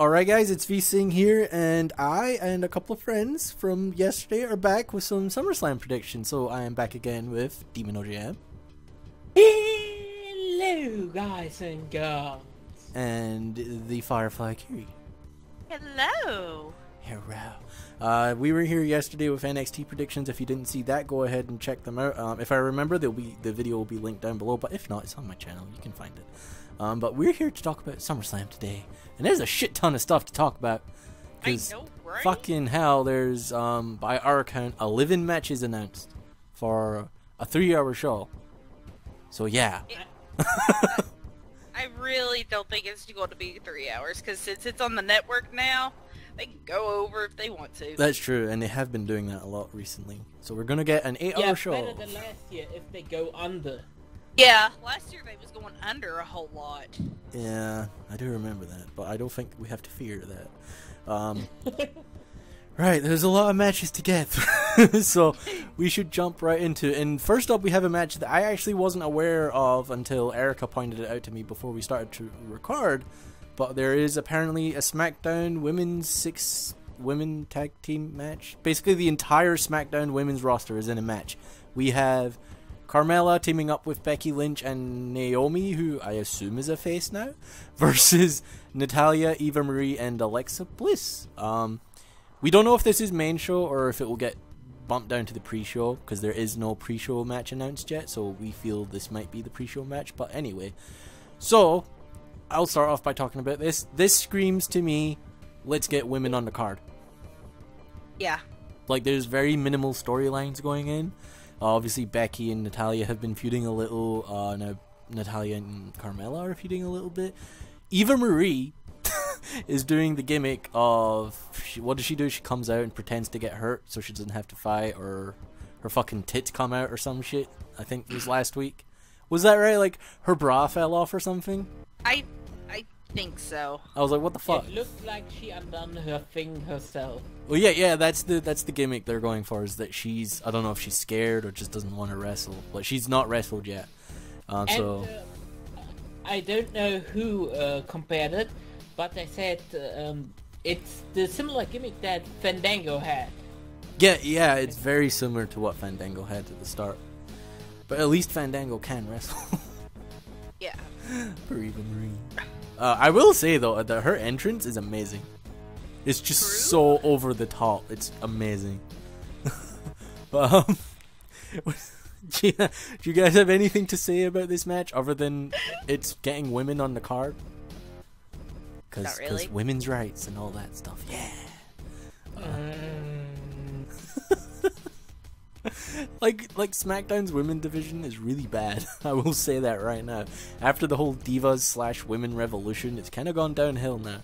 Alright, guys, it's V Sing here, and I and a couple of friends from yesterday are back with some SummerSlam predictions. So I am back again with Demon OJM Hello, guys and girls. and the Fireflyacire. Hello. Hurrah. Uh, we were here yesterday with NXT predictions. If you didn't see that, go ahead and check them out. Um, if I remember, they'll be the video will be linked down below. But if not, it's on my channel. You can find it. Um, but we're here to talk about SummerSlam today, and there's a shit ton of stuff to talk about. I 'cause know, right? Fucking hell! There's um, by our account, 11 matches announced for a three-hour show. So yeah, I really don't think it's going to be three hours because since it's on the network now, they can go over if they want to. that's true, and they have been doing that a lot recently. So we're gonna get an eight-hour Yeah, show. better than last year if they go under. Yeah, last year they was going under a whole lot. Yeah, I do remember that, but I don't think we have to fear that. Um, right, there's a lot of matches to get through, so we should jump right into it. And first up, we have a match that I actually wasn't aware of until Erica pointed it out to me before we started to record. But there is apparently a SmackDown Women's Six Women Tag Team match. Basically, the entire SmackDown Women's roster is in a match. We have Carmella teaming up with Becky Lynch and Naomi, who I assume is a face now, versus Natalya, Eva Marie, and Alexa Bliss. Um, we don't know if this is main show or if it will get bumped down to the pre-show because there is no pre-show match announced yet. So we feel this might be the pre-show match. But anyway, so I'll start off by talking about this. This screams to me, let's get women on the card. Yeah. Like there's very minimal storylines going in. Uh, obviously, Becky and Natalya have been feuding a little. Uh, now Natalya and Carmella are feuding a little bit. Eva Marie is doing the gimmick of she, what does she do? She comes out and pretends to get hurt so she doesn't have to fight, or her fucking tits come out or some shit. I think it was last week. Was that right? Like her bra fell off or something. I I think so. I was like, what the fuck? It looked like she undone her thing herself. Well, yeah, yeah, that's the that's the gimmick they're going for is that she's I don't know if she's scared or just doesn't want to wrestle, but she's not wrestled yet. Um, And so uh, I don't know who uh, compared it, but they said uh, um, it's the similar gimmick that Fandango had. yeah, yeah, it's very similar to what Fandango had at the start, but at least Fandango can wrestle. Yeah. For Eva Marie. Uh, I will say though that her entrance is amazing. It's just True. so over the top. It's amazing. but, um, do you, do you guys have anything to say about this match other than it's getting women on the card? Because really. women's rights and all that stuff. Yeah. like like SmackDown's women division is really bad. I will say that right now. After the whole divas slash women revolution, it's kind of gone downhill now.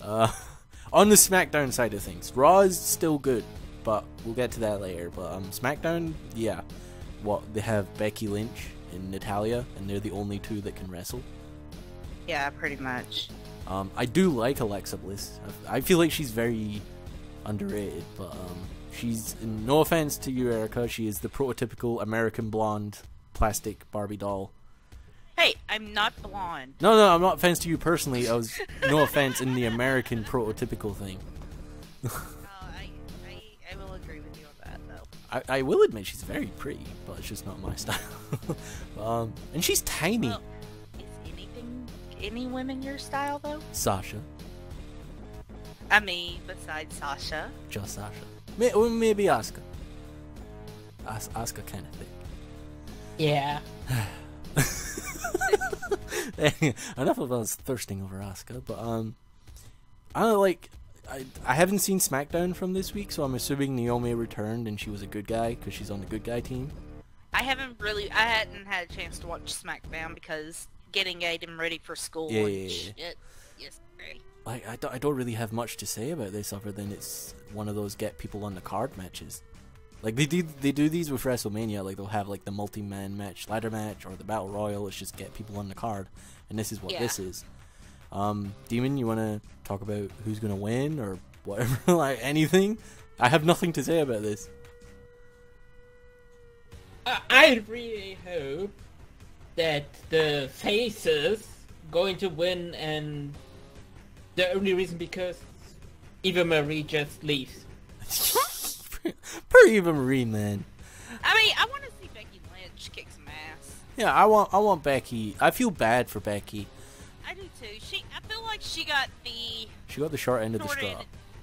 Uh, on the SmackDown side of things, Raw is still good, but we'll get to that later. But um, SmackDown, yeah, what they have Becky Lynch and Natalya, and they're the only two that can wrestle. Yeah, pretty much. Um, I do like Alexa Bliss. I I feel like she's very underrated, but um, she's no offense to you, Erica. She is the prototypical American blonde plastic Barbie doll. Hey, I'm not blonde. No, no, I'm not offense to you personally. I was no offense in the American prototypical thing. Uh, I, I I will agree with you on that though. I, I will admit she's very pretty, but it's just not my style. um, and she's tiny. Well, is anything any women your style though? Sasha, I mean, besides Sasha. just Sasha. May, or maybe Asuka. As- Asuka kind of thick. Yeah. Enough of us thirsting over Asuka, but um, I don't know, like I I haven't seen SmackDown from this week, so I'm assuming Naomi returned and she was a good guy because she's on the good guy team. I haven't really, I hadn't had a chance to watch SmackDown because getting Aiden ready for school Yeah, and yeah, yeah. shit yesterday. Like I don't, I don't really have much to say about this other than it's one of those get people on the card matches. Like they do they do these with WrestleMania, like they'll have like the multi man match, ladder match, or the battle royal. It's just get people on the card, and this is what Yeah. this is. Um, Demon, you want to talk about who's gonna win or whatever, like anything? I have nothing to say about this. I, I really hope that the faces going to win and The only reason because Eva Marie just leaves. Per Eva Marie, man. I mean, I want to see Becky Lynch kick some ass. Yeah, I want I want Becky. I feel bad for Becky. I do too. She, I feel like she got the She got the short end of the short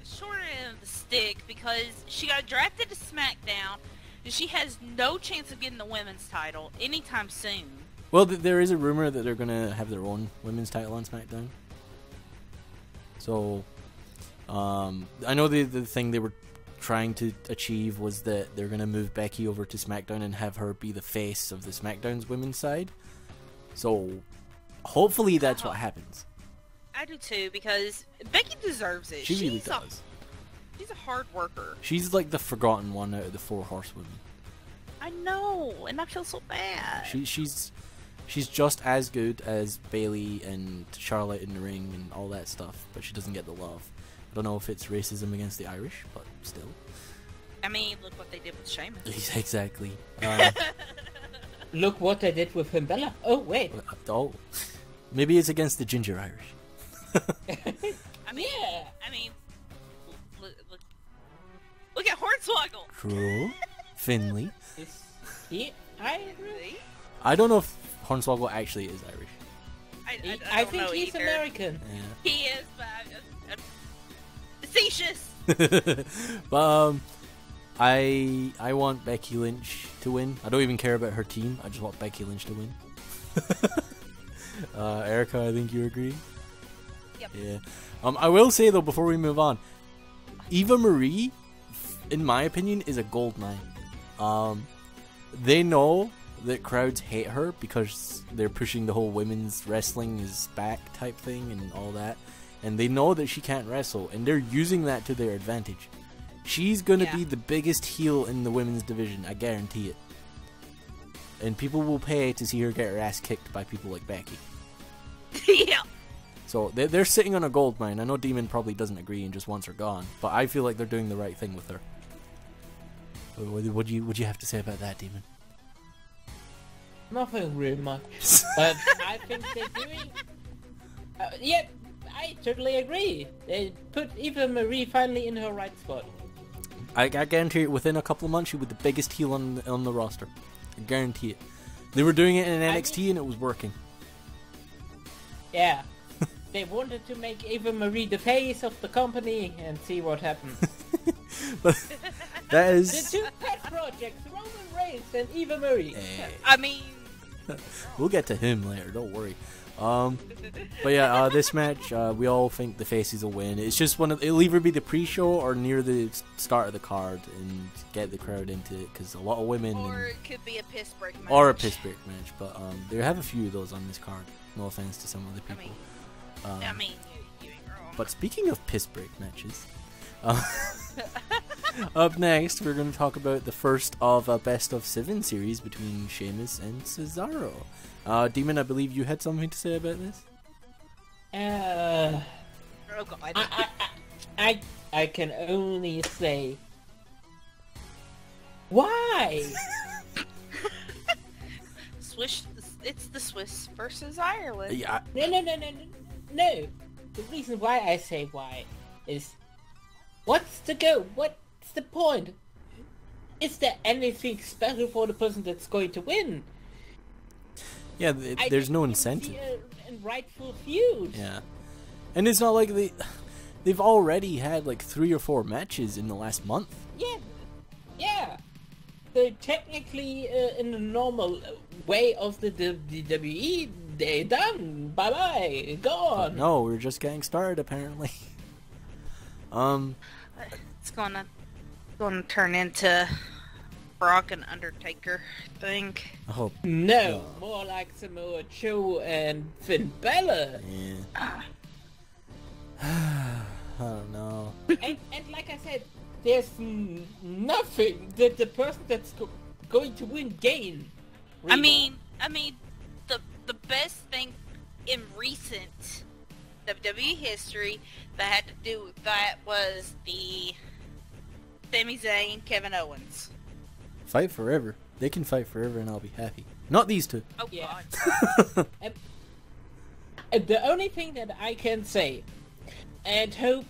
straw. short end of the stick because she got drafted to SmackDown, and she has no chance of getting the women's title anytime soon. Well, th- there is a rumor that they're gonna have their own women's title on SmackDown. So, um, I know the the thing they were trying to achieve was that they're gonna move Becky over to SmackDown and have her be the face of the SmackDown's women's side. So, hopefully that's what happens. I do too because Becky deserves it. She really she's does. A, she's a hard worker. She's like the forgotten one out of the four horsewomen. I know, and I feel so bad. She she's she's just as good as Bayley and Charlotte in the ring and all that stuff, but she doesn't get the love. I don't know if it's racism against the Irish, but still. I mean, look what they did with Sheamus. exactly. Uh, Look what I did with Himbella. Oh wait. oh, maybe it's against the ginger Irish. I mean, Yeah. I mean, look, look, look at Hornswoggle. True. Finlay. Is he Irish? See? I don't know if Hornswoggle actually is Irish. I, He- I, I, think he's either. American. Yeah. He is, but I'm, I'm facetious. but um, I I want Becky Lynch to win. I don't even care about her team. I just want Becky Lynch to win. uh, Erica, I think you agree. Yep. Yeah. Um, I will say though before we move on, Eva Marie, in my opinion, is a gold mine. Um, they know that crowds hate her because they're pushing the whole women's wrestling is back type thing and all that, and they know that she can't wrestle, and they're using that to their advantage. She's gonna Yeah. be the biggest heel in the women's division, I guarantee it. And people will pay to see her get her ass kicked by people like Becky. yeah. So they're, they're sitting on a gold mine. I know Demon probably doesn't agree and just wants her gone, but I feel like they're doing the right thing with her. What, what do you what do you have to say about that, Demon? Nothing really much. but I think they're doing. Uh, yeah, I totally agree. They put Eva Marie finally in her right spot. I, I guarantee it. Within a couple of months, she was the biggest heel on the, on the roster. I guarantee it. They were doing it in I NXT and it was working. Yeah. they wanted to make Eva Marie the face of the company and see what happens. But that the two pet projects, Roman Reigns and Eva Marie. Eh, I mean, we'll get to him later. Don't worry. Um, but yeah, uh, this match, uh, we all think the faces will win. It's just one of it'll either be the pre-show or near the start of the card and get the crowd into it because a lot of women and- or it could be a piss break match. or a piss break match. But um, they have a few of those on this card. No offense to some other I people. mean, Um, I mean, you, you ain't wrong. but speaking of piss break matches, uh, up next we're going to talk about the first of a best of seven series between Sheamus and Cesaro. Uh, Demon, I believe you had something to say about this. Uh, oh god. I, I, I, I, I can only say. Why? Swiss. It's the Swiss versus Ireland. Yeah, No, no, no, no, no, no. The reason why I say why is, what's the go? What's the point? Is there anything special for the person that's going to win? yeah. th- I there's no incentive. a, a rightful feud. Yeah, and it's not like they they've already had like three or four matches in the last month. Yeah, yeah. So technically, uh, in the normal way of the WWE, they're done. Bye bye, But gone. no, we're just getting started apparently. um, It's gonna gonna turn into Brock and Undertaker thing. I hope. No, more like Samoa Joe and Finn Balor. Yeah. Ah. I don't know. and, and like I said, there's nothing that the person that's go- going to win gain. I mean, I mean, the the best thing in recent WWE history that had to do with that was the Sami Zayn Kevin Owens. Fight forever. They can fight forever, and I'll be happy. Not these two. Oh Yeah. god. And the only thing that I can say, and Hope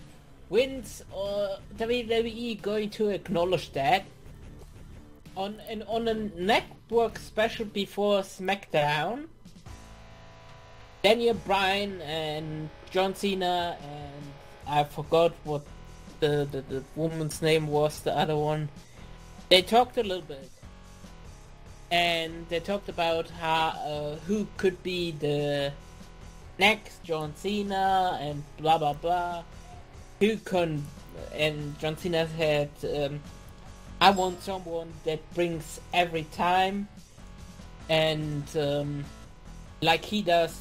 wins, uh, or WWE going to acknowledge that on an on a network special before SmackDown. Daniel Bryan and John Cena and I forgot what the, the, the woman's name was, the other one. They talked a little bit. And they talked about how uh, who could be the next John Cena and blah blah blah. Who can and John Cena said, um, "I want someone that brings every time, and um, like he does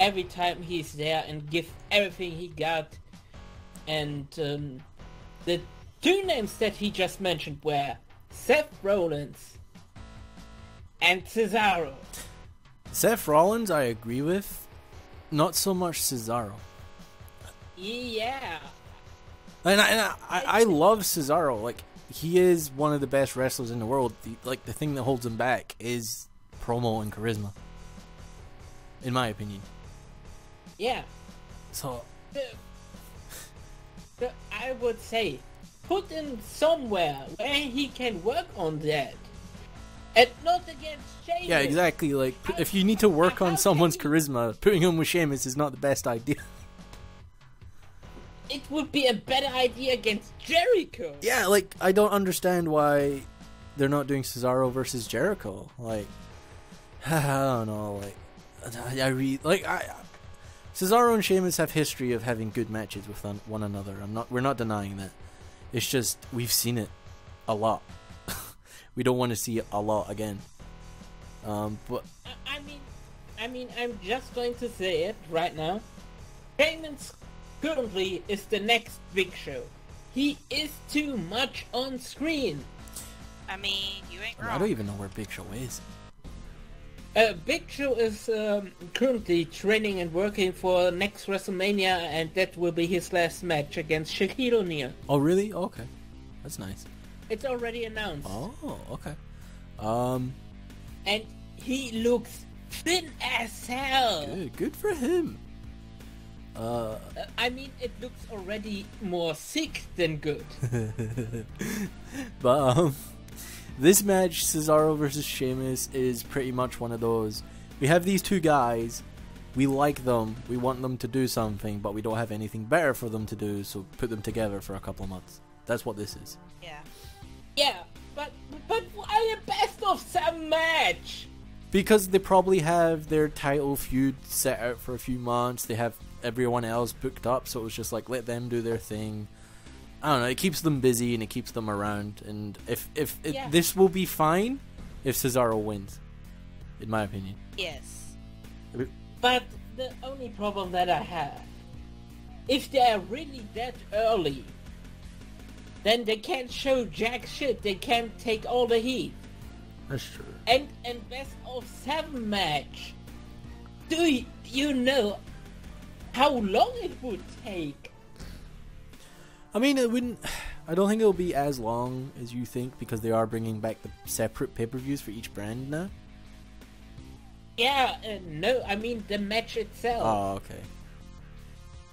every time he's there and give everything he got." And um, the two names that he just mentioned were Seth Rollins and Cesaro. Seth Rollins, I agree with. Not so much Cesaro. Yeah. And I, and I, I, I love Cesaro. Like he is one of the best wrestlers in the world. The, like the thing that holds him back is promo and charisma. In my opinion. Yeah. So The, I would say put him somewhere where he can work on that. And not against Sheamus. yeah, exactly. Like if you need to work on someone's you- charisma, putting him with Sheamus is not the best idea. It would be a better idea against Jericho. yeah, like I don't understand why they're not doing Cesaro versus Jericho. Like I don't know. Like I, I read like I. Cesaro and Sheamus have history of having good matches with one- one another. I'm not. We're not denying that. It's just we've seen it a lot. we don't want to see it a lot again. Um, but I, I mean, I mean, I'm just going to say it right now. Sheamus currently is the next Big Show. He is too much on screen. I mean, you ain't I don't even know where Big Show is. Uh, Big Show is um, currently training and working for next WrestleMania, and that will be his last match against Shaquille O'Neal. Oh, really? Okay, that's nice. It's already announced, Oh, okay. Um, and he looks thin as hell. good, good for him. Uh, Uh, I mean, it looks already more sick than good. but um, this match, Cesaro versus Sheamus, is pretty much one of those. We have these two guys. We like them. We want them to do something, but we don't have anything better for them to do. So put them together for a couple of months. That's what this is. Yeah. yeah, but but why a best of seven match? Because they probably have their title feud set out for a few months. They have everyone else booked up, so it was just like let them do their thing. I don't know. It keeps them busy and it keeps them around. And if if it, Yeah. this will be fine if Cesaro wins, in my opinion. Yes. But the only problem that I have, if they're really that early, then they can't show jack shit. They can't take all the heat. That's true. And and best of seven match. Do you know how long it would take? I mean, it wouldn't. I don't think it'll be as long as you think because they are bringing back the separate pay per views for each brand now. Yeah, uh, no, I mean the match itself. Oh, okay.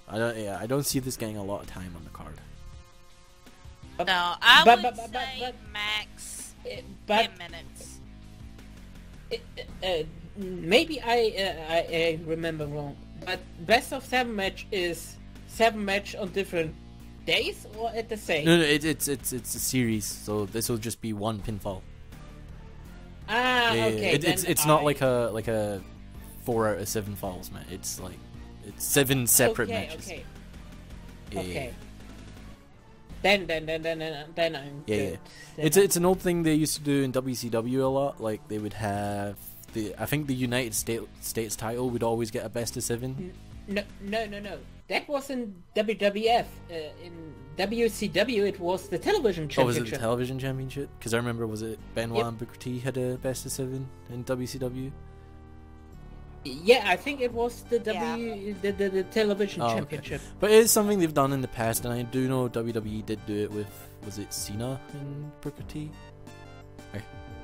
I don't. Yeah, I don't see this getting a lot of time on the card. No, I but- would but- but- say but- max uh, but ten minutes. uh, uh, maybe I, uh, I I remember wrong. But best of seven match is seven match on different days or at the same. No, no, it, it's it's it's a series, so this will just be one pinfall. Ah, Yeah, yeah, okay. it, it's it's not like a like a four out of seven falls match. It's like it's seven separate okay, matches. Okay, Yeah, yeah, okay. Then, then, then, then, then, then I'm Yeah, good. yeah. Then It's I'm- it's an old thing they used to do in WCW a lot. Like they would have the I think the United States States title would always get a best of seven. no, no, no, no. That was in WWF. Uh, in WCW, it was the television championship. Oh, was it the television championship? Because I remember was it Benoit Yep. and Booker T had a best of seven in WCW. yeah, I think it was the Yeah. W, the, the, the television Oh, okay. championship. But it is something they've done in the past, and I do know WWE did do it with was it Cena and Booker T?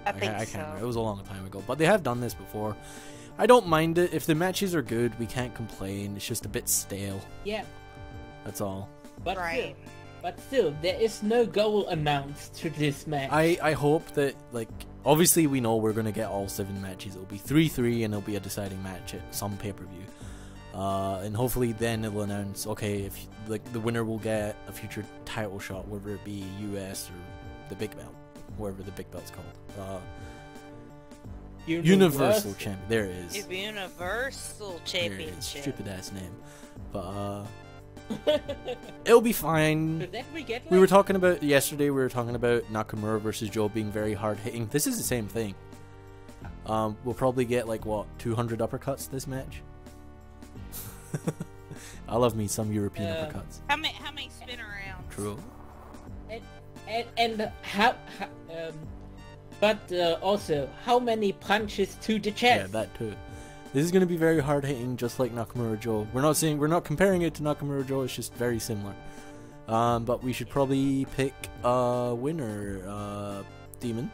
I think I, so. can't remember. It was a long time ago, but they have done this before. I don't mind it if the matches are good. We can't complain. It's just a bit stale. Yeah. That's all. But Right. still, but still, there is no goal announced to this match. I, I hope that like obviously we know we're gonna get all seven matches. It'll be three three and it'll be a deciding match at some pay per view. Uh, and hopefully then it'll announce okay if like the winner will get a future title shot, whether it be US or the big belt, wherever the big belt's called. Uh, Universal champion. There it is. Universal There it is. Championship. Stupid ass name, but uh, it'll be fine. Should we get? We were talking about yesterday. We were talking about Nakamura versus Joe being very hard hitting. This is the same thing. Um, we'll probably get like what 200 uppercuts this match. I love me some European Yeah. uppercuts. How many? How many spin arounds? True. And and, and how, how um, but uh, also how many punches to the chest? Yeah, that too. This is going to be very hard hitting, just like Nakamura Joe. We're not saying we're not comparing it to Nakamura Joe. It's just very similar. Um, but we should probably pick a winner. Uh, Demon.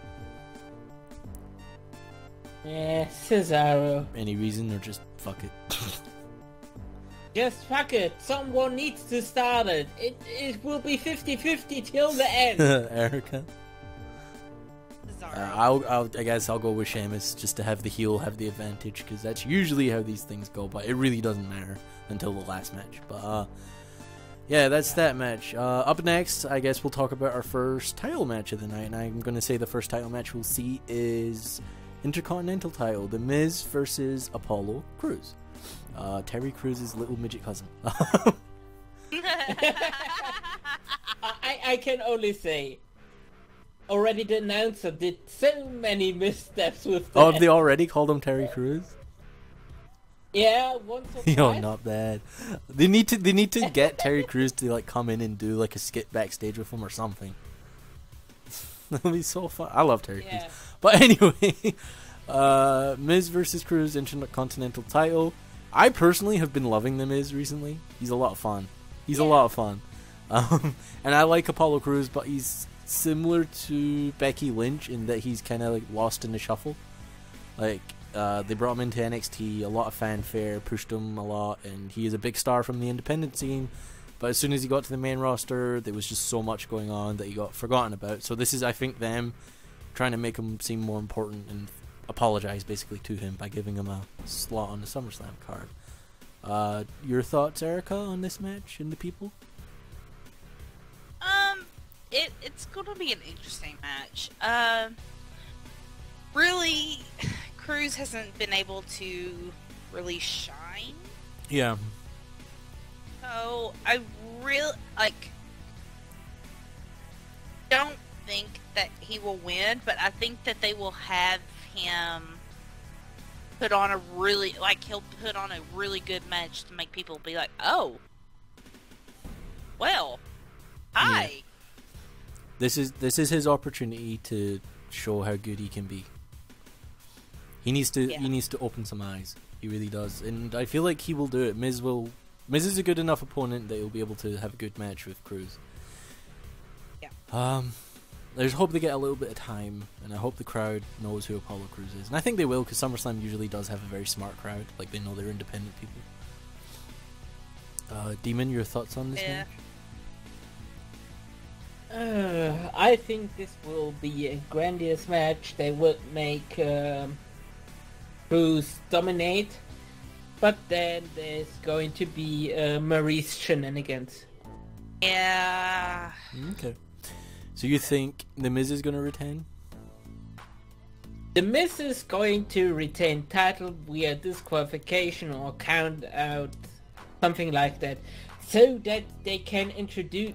Yeah, Cesaro. Any reason or just fuck it? Just fuck it. Someone needs to start it. It it will be 50-50 till the end. Erica. Cesaro. Uh, I'll, I'll, I guess I'll go with Sheamus just to have the heel have the advantage because that's usually how these things go. But it really doesn't matter until the last match. But uh, yeah, that's that match. Uh, up next, I guess we'll talk about our first title match of the night, and I'm going to say the first title match we'll see is Intercontinental title: The Miz versus Apollo Crews. Uh, Terry Crews's little midget cousin. I, I can only say, already the announcer did so many missteps with that. oh, have they already called him Terry Crews? Yeah, once or Yo, twice. not bad. They need to they need to get Terry Crews to like come in and do like a skit backstage with him or something. That'll be so fun. I love Terry Yeah. Crews. But anyway, uh, Miz versus Crews Intercontinental title. I personally have been loving the Miz recently. He's a lot of fun. He's a lot of fun. Um, and I like Apollo Crews, but he's similar to Becky Lynch in that he's kind of like lost in the shuffle. Like uh, they brought him into NXT, a lot of fanfare, pushed him a lot, and he is a big star from the independent scene. But as soon as he got to the main roster, there was just so much going on that he got forgotten about. So this is, I think, them trying to make him seem more important and apologize basically to him by giving him a slot on the SummerSlam card. Uh, your thoughts, Erica, on this match and the people? It it's going to be an interesting match. Um, really, Crews hasn't been able to really shine. Yeah. So I really like. Don't think that he will win, but I think that they will have him put on a really like he'll put on a really good match to make people be like, oh, well, hi. This is this is his opportunity to show how good he can be. He needs to Yeah. he needs to open some eyes. He really does, and I feel like he will do it. Miz will. Miz is a good enough opponent that he'll be able to have a good match with Crews. Yeah. Um, I just hope they get a little bit of time, and I hope the crowd knows who Apollo Crews is, and I think they will because SummerSlam usually does have a very smart crowd. Like they know they're independent people. Uh, Demon, your thoughts on this Yeah. match? Uh, I think this will be a grandiose match. They would make um, Crews dominate, but then there's going to be uh, Maryse shenanigans. Yeah. Okay. So you think the Miz is going to retain? The Miz is going to retain title via disqualification or count out, something like that, so that they can introduce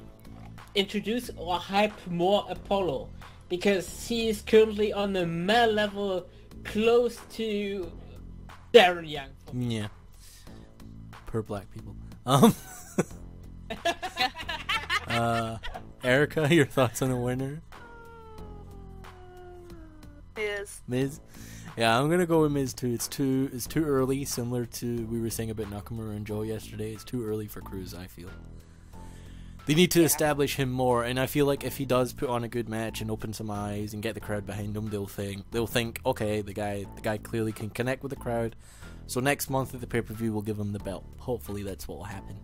introduce or hype more Apollo, because he is currently on the male level close to Darren Young. for me. Yeah. Per black people. Um. uh, Erica, your thoughts on the winner, Is Miz? Yeah, I'm gonna go with Miz too. It's too it's too early. Similar to we were saying about Nakamura and Joe yesterday. It's too early for Crews. I feel. They need to establish him more, and I feel like if he does put on a good match and open some eyes and get the crowd behind him, they'll think they'll think, okay, the guy the guy clearly can connect with the crowd. So next month at the pay per view, we'll give him the belt. Hopefully, that's what will happen.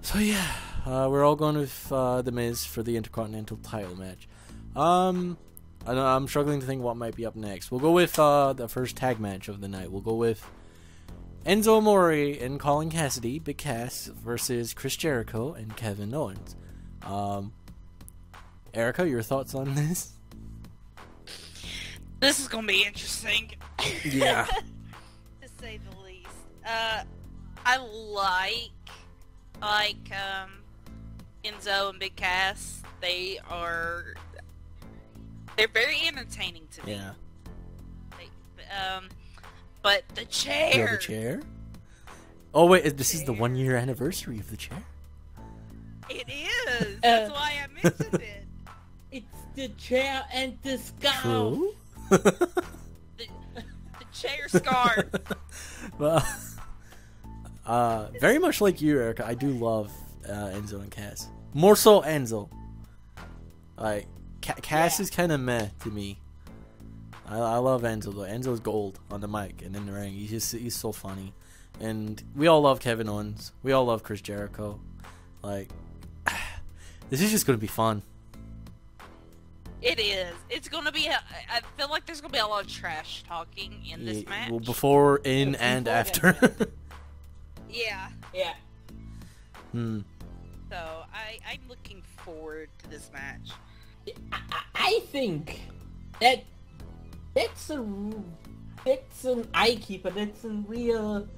So yeah, uh, we're all going with uh, the Miz for the Intercontinental title match. Um, I, I'm struggling to think what might be up next. We'll go with uh, the first tag match of the night. We'll go with Enzo Amore and Colin Cassidy, Big Cass, versus Chris Jericho and Kevin Owens. Um, Erica, your thoughts on this? This is gonna be interesting. Yeah. to say the least. Uh, I like like um Enzo and Big Cass. They are they're very entertaining to me. Yeah. They, um, but the You chair. have a chair? Oh wait, this is the one year anniversary of the chair. It is. That's Uh, why I mentioned it. It's the chair and the scarf. True. The, the chair scarf. well, uh, very much like you, Erica, I do love uh, Enzo and Cass. More so Enzo. Like Ca- Cass Yeah. is kind of meh to me. I, I love Enzo though. Enzo's gold on the mic and in the ring. He's just he's so funny, and we all love Kevin Owens. We all love Chris Jericho. Like this is just gonna be fun. It is. It's gonna be. A, I feel like there's gonna be a lot of trash talking in this Yeah, match. Well, before, in, Before and that after. yeah. Yeah. hmm. So I, I'm looking forward to this match. I, I I think that that's a that's an eye keeper. That's a real.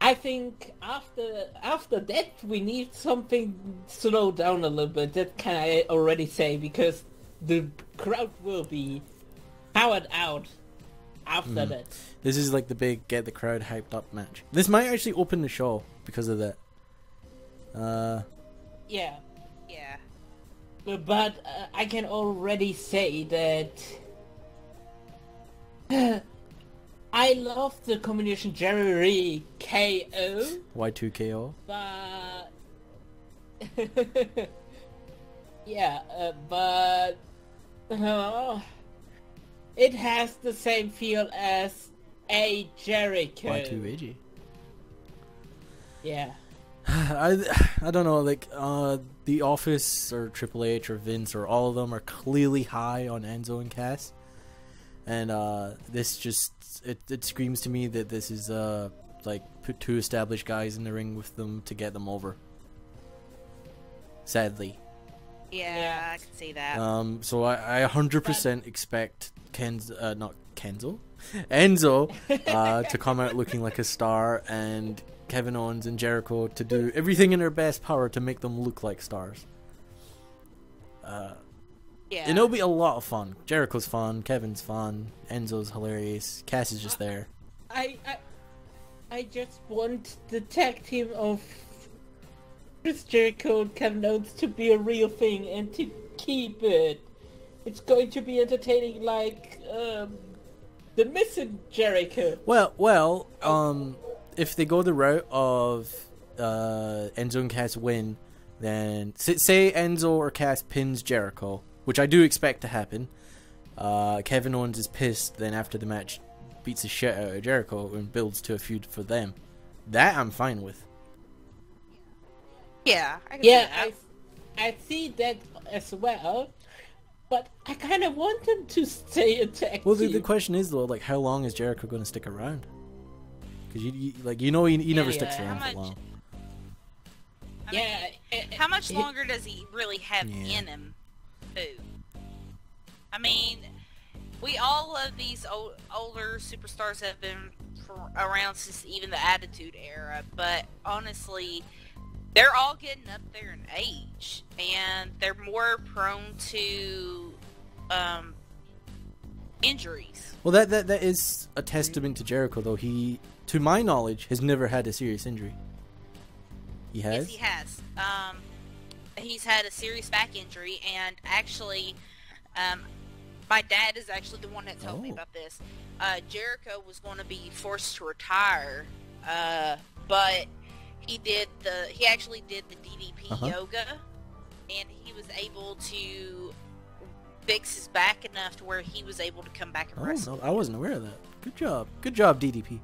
I think after after that we need something slow down a little bit. That can I already say because the crowd will be powered out after that. This is like the big get the crowd hyped up match. This might actually open the show because of that. Uh. Yeah. But uh, I can already say that I love the combination Jerry KO, Y2KO. but yeah, uh, but uh, it has the same feel as a Jericho. Y2AG. Yeah. I I don't know like uh the Office or Triple H or Vince or all of them are clearly high on Enzo and Cass, and uh this just it it screams to me that this is uh like put two established guys in the ring with them to get them over. Sadly. Yeah, Yeah. I can see that. Um, so I, I 100% expect Ken's, uh, not Kenzo, Enzo, uh, to come out looking like a star, and Kevin Owens and Jericho to do everything in their best power to make them look like stars. Uh, yeah. and it'll be a lot of fun. Jericho's fun, Kevin's fun, Enzo's hilarious, Cass is just there. I, I I just want the tag team of Chris Jericho and Kevin Owens to be a real thing and to keep it. It's going to be entertaining like um, the missing Jericho. Well, well, um, if they go the route of uh, Enzo and Cass win, then say, say Enzo or Cass pins Jericho, which I do expect to happen. Uh, Kevin Owens is pissed. Then after the match, beats the shit out of Jericho and builds to a feud for them. That I'm fine with. yeah. I Yeah, see that. I I see that as well. But I kind of want them to stay a tag Well, the, the question is though, like, how long is Jericho going to stick around? Because you, you, like, you know, he, he never Yeah, sticks around How for long. I mean, yeah. eh, how much he- longer does he really have Yeah. in him? Too. I mean, we all of these old, older superstars have been for, around since even the Attitude Era, but honestly, they're all getting up there in age, and they're more prone to um, injuries. Well, that, that that is a testament to Jericho, though. He, to my knowledge, has never had a serious injury. He has. Yes, he has. Um, he's had a serious back injury, and actually, um, my dad is actually the one that told me Oh. about this. Uh, Jericho was going to be forced to retire, uh, but he did the. He actually did the DDP Uh-huh. yoga, and he was able to fix his back enough to where he was able to come back and Oh, wrestle. no, I wasn't aware of that. Good job. Good job, DDP.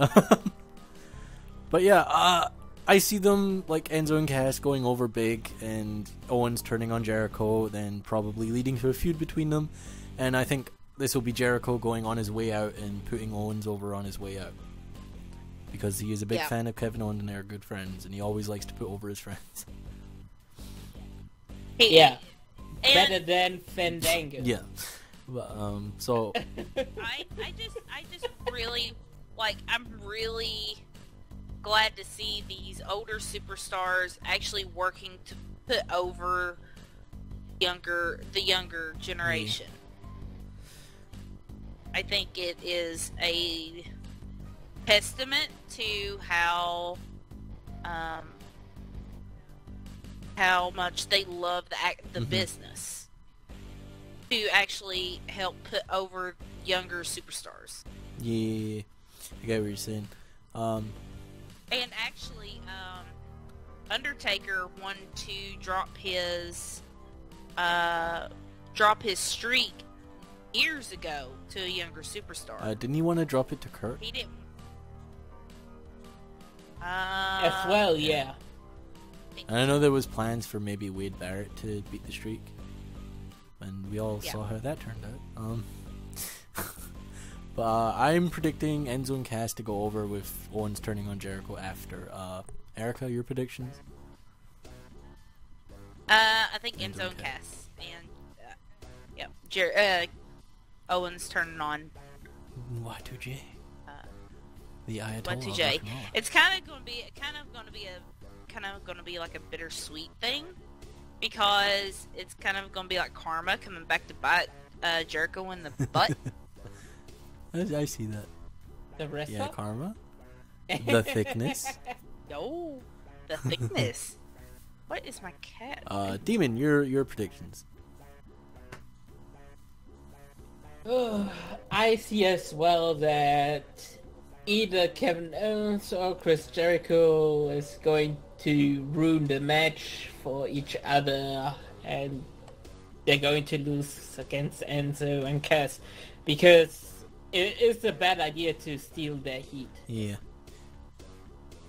but yeah, uh, I see them like Enzo and Cass going over big, and Owens turning on Jericho, then probably leading to a feud between them. And I think this will be Jericho going on his way out and putting Owens over on his way out. Because he is a big Yeah. fan of Kevin Owens and they're good friends, and he always likes to put over his friends. He- Yeah, and better than Fandango. yeah. But, um, so I, I just, I just really, like, I'm really glad to see these older superstars actually working to put over younger, the younger generation. I think it is a testament to how, um, how much they love the act, the Mhm. business to actually help put over younger superstars. yeah, I get what you're saying. Um, And actually, um, Undertaker wanted to drop his uh, drop his streak years ago to a younger superstar. uh, didn't he want to drop it to Kurt? he didn't. Uh, As well, yeah. And I know there was plans for maybe Wade Barrett to beat the streak, and we all Yeah. saw how that turned out. Um, but uh, I'm predicting Enzo and Cass to go over with Owens turning on Jericho after. Uh, Erica, your predictions? Uh, I think Enzo Enzo and and Cass and uh, yeah, Jer- uh, Owens turning on Y2J. Uh, The Ayatollah. One of two J. rock and roll. It's kind of going to be kind of going to be a kind of going to be like a bittersweet thing because it's kind of going to be like karma coming back to bite uh, Jericho in the butt. I, I see that. The wrestler. Yeah, karma. The thickness. no, the thickness. What is my cat? Uh, Demon, your your predictions. Ugh, I see as well that either Kevin Owens or Chris Jericho is going to ruin the match for each other and they're going to lose against Enzo and Cass because it is a bad idea to steal their heat. Yeah.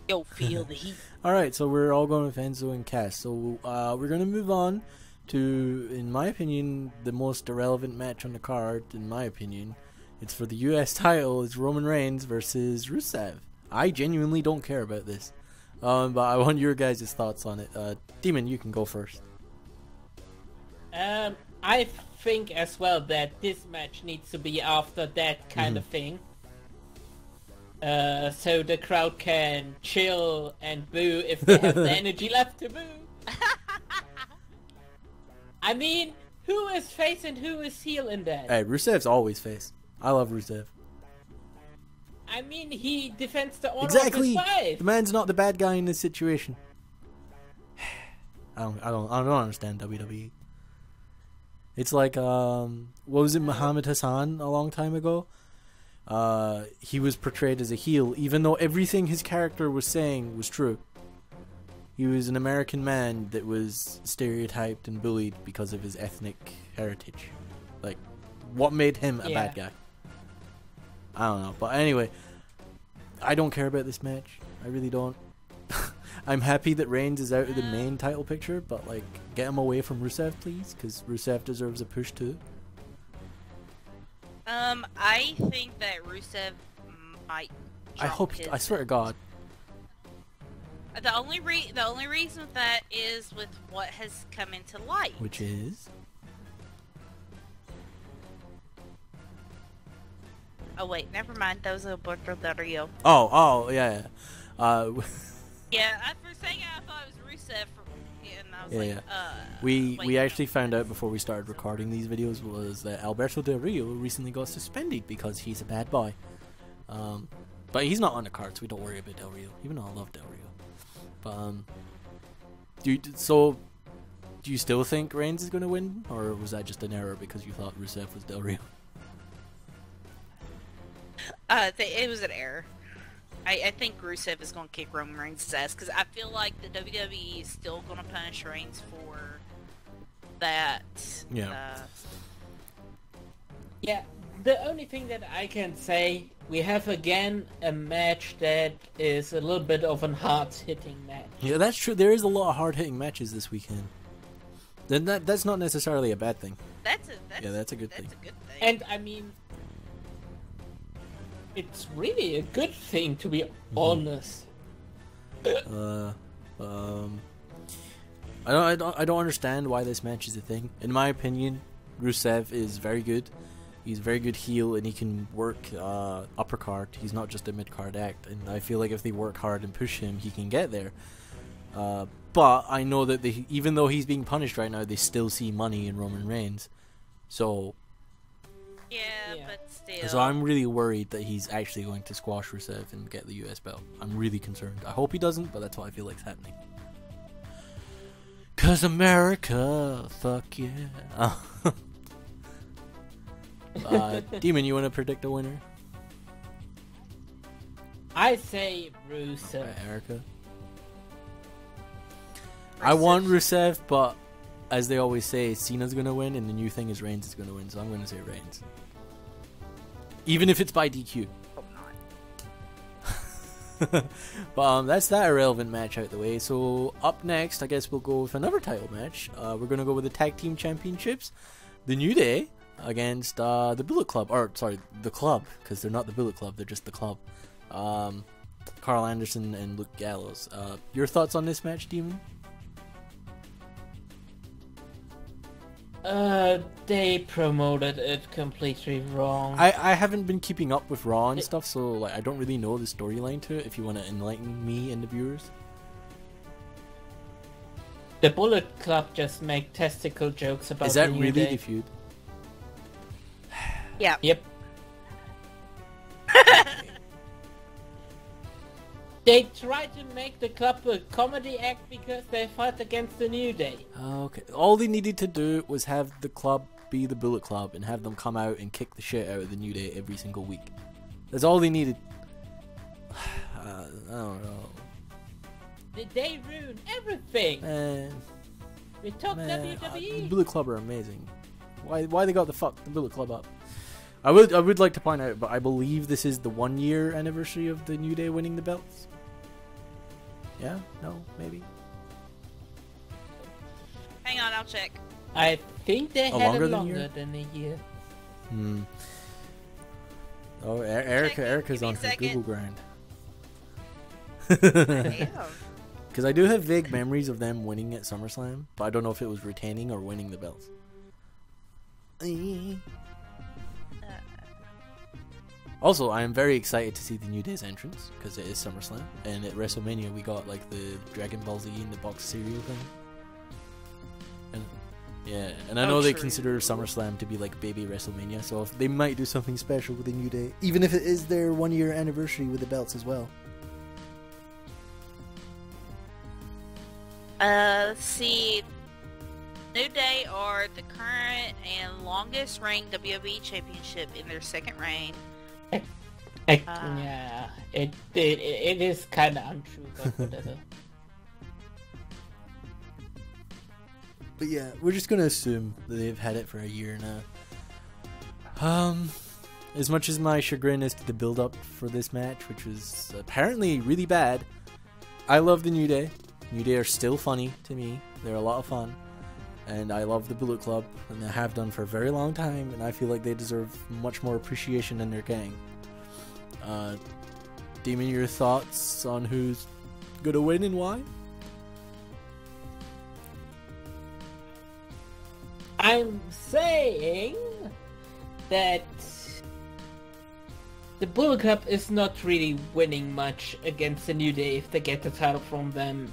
Yo, feel the heat. All right, so we're all going with Enzo and Cass. So uh, we're gonna move on to, in my opinion, the most irrelevant match on the card. In my opinion, it's for the U.S. title. It's Roman Reigns versus Rusev. I genuinely don't care about this, um, but I want your guys' thoughts on it. Uh, Demon, you can go first. Um, I think as well that this match needs to be after that kind of thing. Uh, so the crowd can chill and boo if they have the energy left to boo. I mean, who is face and who is heel in that? Hey, Rusev's always face. I love Rusev. I mean, he defends the honor Exactly. of his wife. The man's not the bad guy in this situation. I don't, I don't, I don't understand WWE. It's like, um, what was it, Muhammad Hassan a long time ago? Uh, he was portrayed as a heel, even though everything his character was saying was true. He was an American man that was stereotyped and bullied because of his ethnic heritage. Like, what made him a Yeah. bad guy? I don't know. But anyway, I don't care about this match. I really don't. I'm happy that Reigns is out of the main title picture, but like, get him away from Rusev, please, because Rusev deserves a push too. Um, I think that Rusev might. I hope. I swear to God. The only re- the only reason with that is with what has come into light. Which is. Oh wait, never mind. That was a Alberto Del Rio. Oh, oh, yeah. yeah. Uh, Yeah, I, for a second I thought it was Rusev, for, and I was Yeah, like, yeah. uh. we wait, we no. actually found out before we started recording these videos was that Alberto Del Rio recently got suspended because he's a bad boy. Um, but he's not on the card, so we don't worry about Del Rio. Even though I love Del Rio. But um, do you, so? Do you still think Reigns is going to win, or was that just an error because you thought Rusev was Del Rio? Uh, th- it was an error. I, I think Rusev is going to kick Roman Reigns' ass because I feel like the WWE is still going to punish Reigns for that. Yeah. Uh, Yeah, the only thing that I can say, we have again a match that is a little bit of an hard-hitting match. Yeah, that's true. There is a lot of hard hitting matches this weekend. Then that that's not necessarily a bad thing. That's a that's, Yeah, that's a good that's thing. a good thing. And I mean, it's really a good thing to be honest. Uh, um, I don't, I don't, I don't understand why this match is a thing. In my opinion, Rusev is very good. He's a very good heel, and he can work uh, upper card. He's not just a mid card act, and I feel like if they work hard and push him, he can get there. Uh, but I know that they, even though he's being punished right now, they still see money in Roman Reigns. So, yeah, Yeah. but still. so I'm really worried that he's actually going to squash Rusev and get the US belt. I'm really concerned. I hope he doesn't, but that's what I feel like's happening. Cause America, fuck yeah. uh, Demon, you want to predict a winner? I say Rusev. Right, Erica. I want Rusev, but as they always say, Cena's gonna win, and the new thing is Reigns is gonna win. So I'm gonna say Reigns, even if it's by DQ. Hope not. but um, that's that irrelevant match out the way. So up next, I guess we'll go with another title match. Uh, we're gonna go with the tag team championships, the New Day against uh, the Bullet Club, or sorry, the Club, because they're not the Bullet Club; they're just the Club. Um, Karl Anderson and Luke Gallows. Uh, your thoughts on this match, Demon? Uh, they promoted it completely wrong. I, I haven't been keeping up with Raw and stuff, so like I don't really know the storyline to it. If you want to enlighten me and the viewers, The Bullet Club just make testicle jokes about is that the New really Day. the feud? Yeah. Yep. They tried to make the club a comedy act because they fought against the New Day. Okay. All they needed to do was have the club be the Bullet Club and have them come out and kick the shit out of the New Day every single week. That's all they needed. Uh, I don't know. Did they ruin everything? Man, we talk man, uh, the WWE. Bullet Club are amazing. Why? Why they got the fuck the Bullet Club up? I would. I would like to point out, but I believe this is the one year anniversary of the New Day winning the belts. Yeah. No. Maybe. Hang on, I'll check. I think they Oh, had longer it a longer year? than a year. Hmm. Oh, E- Erica. Checking. Erica's on her second. Google grind. Damn. Because I do have vague memories of them winning at SummerSlam, but I don't know if it was retaining or winning the belts. Also, I am very excited to see the New Day's entrance because it is SummerSlam, and at WrestleMania we got like the Dragon Ball Z in the box cereal thing. And yeah, and I Oh, know they true. consider SummerSlam to be like baby WrestleMania, so they might do something special with the New Day, even if it is their one year anniversary with the belts as well. Uh, see. New Day are the current and longest reigning WWE Championship in their second reign. I- Ah. yeah, it, it it is kind of untrue, but whatever. But yeah, we're just gonna assume that they've had it for a year now. Um, as much as my chagrin is to the build up for this match, which was apparently really bad, I love the New Day. New Day are still funny to me. They're a lot of fun. And I love the Bullet Club, and I have done for a very long time, and I feel like they deserve much more appreciation than their gang. Uh, Demon, your thoughts on who's gonna win and why? I'm saying that the Bullet Club is not really winning much against the New Day if they get the title from them.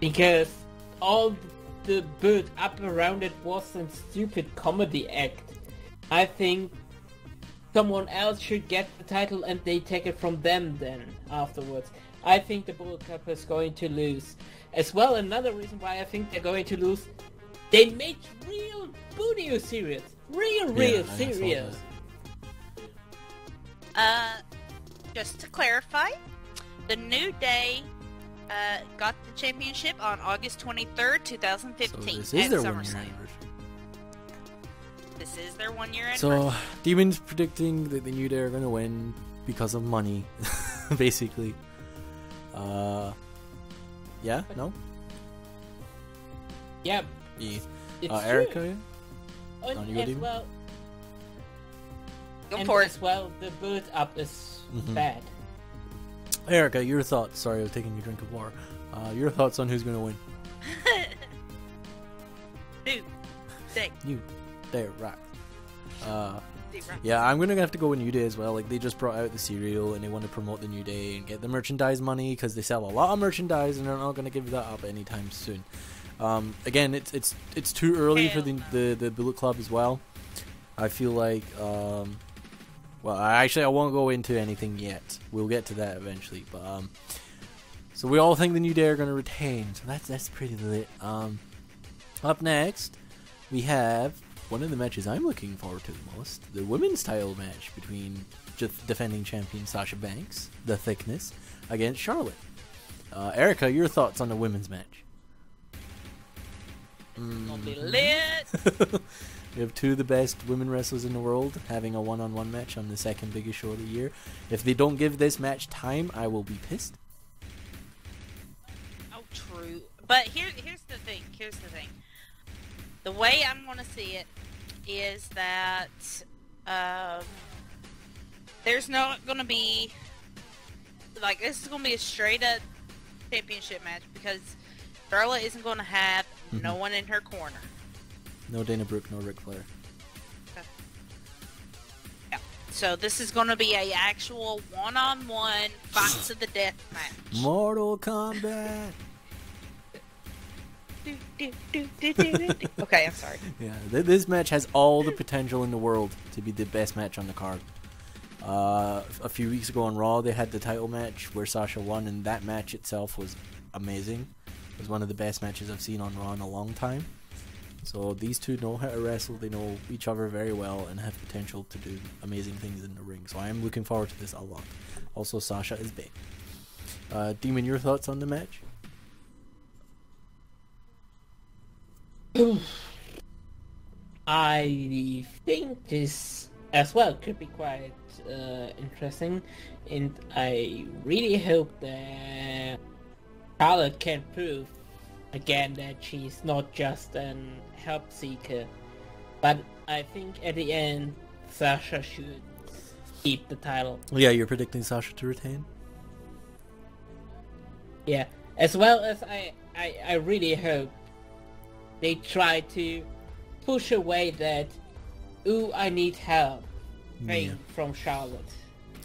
Because all the build up around it was some stupid comedy act. I think someone else should get the title and they take it from them then afterwards. I think the Bullet Club is going to lose. As well, another reason why I think they're going to lose they made real Boodio serious. Real, real Yeah, serious. Uh, just to clarify, the New Day uh, got the championship on August 23rd, So 2015 this is at their one year SummerSlam. anniversary. this is their one year anniversary. So. Demon's predicting that they knew they were going to win because of money, basically. Uh, yeah, no, Yeah, yeah. it's Uh, true. Erica, yeah? And on you, as Demon? well, Go and for it. as well, the build up is Mhm. bad. Erica, your thoughts. Sorry, I was taking a drink of water. Uh, your thoughts on who's going to win? Dude, Dick, You, there, right. Uh, right. yeah, I'm gonna have to go with New Day as well. Like they just brought out the cereal and they want to promote the New Day and get the merchandise money because they sell a lot of merchandise and they're not gonna give that up anytime soon. Um, again, it's it's it's too early for the, no. the the Bullet Club as well. I feel like, um, well, actually I won't go into anything yet. We'll get to that eventually, but um, so we all think the New Day are gonna retain. So that's that's pretty lit. Um, up next, we have one of the matches I'm looking forward to the most the women's title match between just defending champion Sasha Banks, the thickness, against Charlotte. Uh, Erica, your thoughts on the women's match? Gonna be Mm. lit. we have two of the best women wrestlers in the world having a one on one match on the second biggest show of the year. If they don't give this match time, I will be pissed. Oh, true. But here, here's the thing. Here's the thing. The way I'm gonna see it is that um, there's not gonna be like this is gonna be a straight up championship match because Charlotte isn't gonna have no one in her corner. No Dana Brooke, no Ric Flair. Yeah. So this is gonna be a actual one on one fight to the death match. Mortal Kombat! Okay, I'm sorry. Yeah, th- this match has all the potential in the world to be the best match on the card. Uh, a few weeks ago on Raw, they had the title match where Sasha won, and that match itself was amazing. It was one of the best matches I've seen on Raw in a long time. So these two know how to wrestle, they know each other very well, and have potential to do amazing things in the ring. So I am looking forward to this a lot. Also, Sasha is big. Uh, Demon, your thoughts on the match? I think this as well could be quite uh, interesting, and I really hope that Charlotte can prove again that she's not just an help seeker. But I think at the end, Sasha should keep the title. Yeah, you're predicting Sasha to retain? Yeah, as well as I, I, I really hope they try to push away that, ooh, I need help thing Yeah. from Charlotte.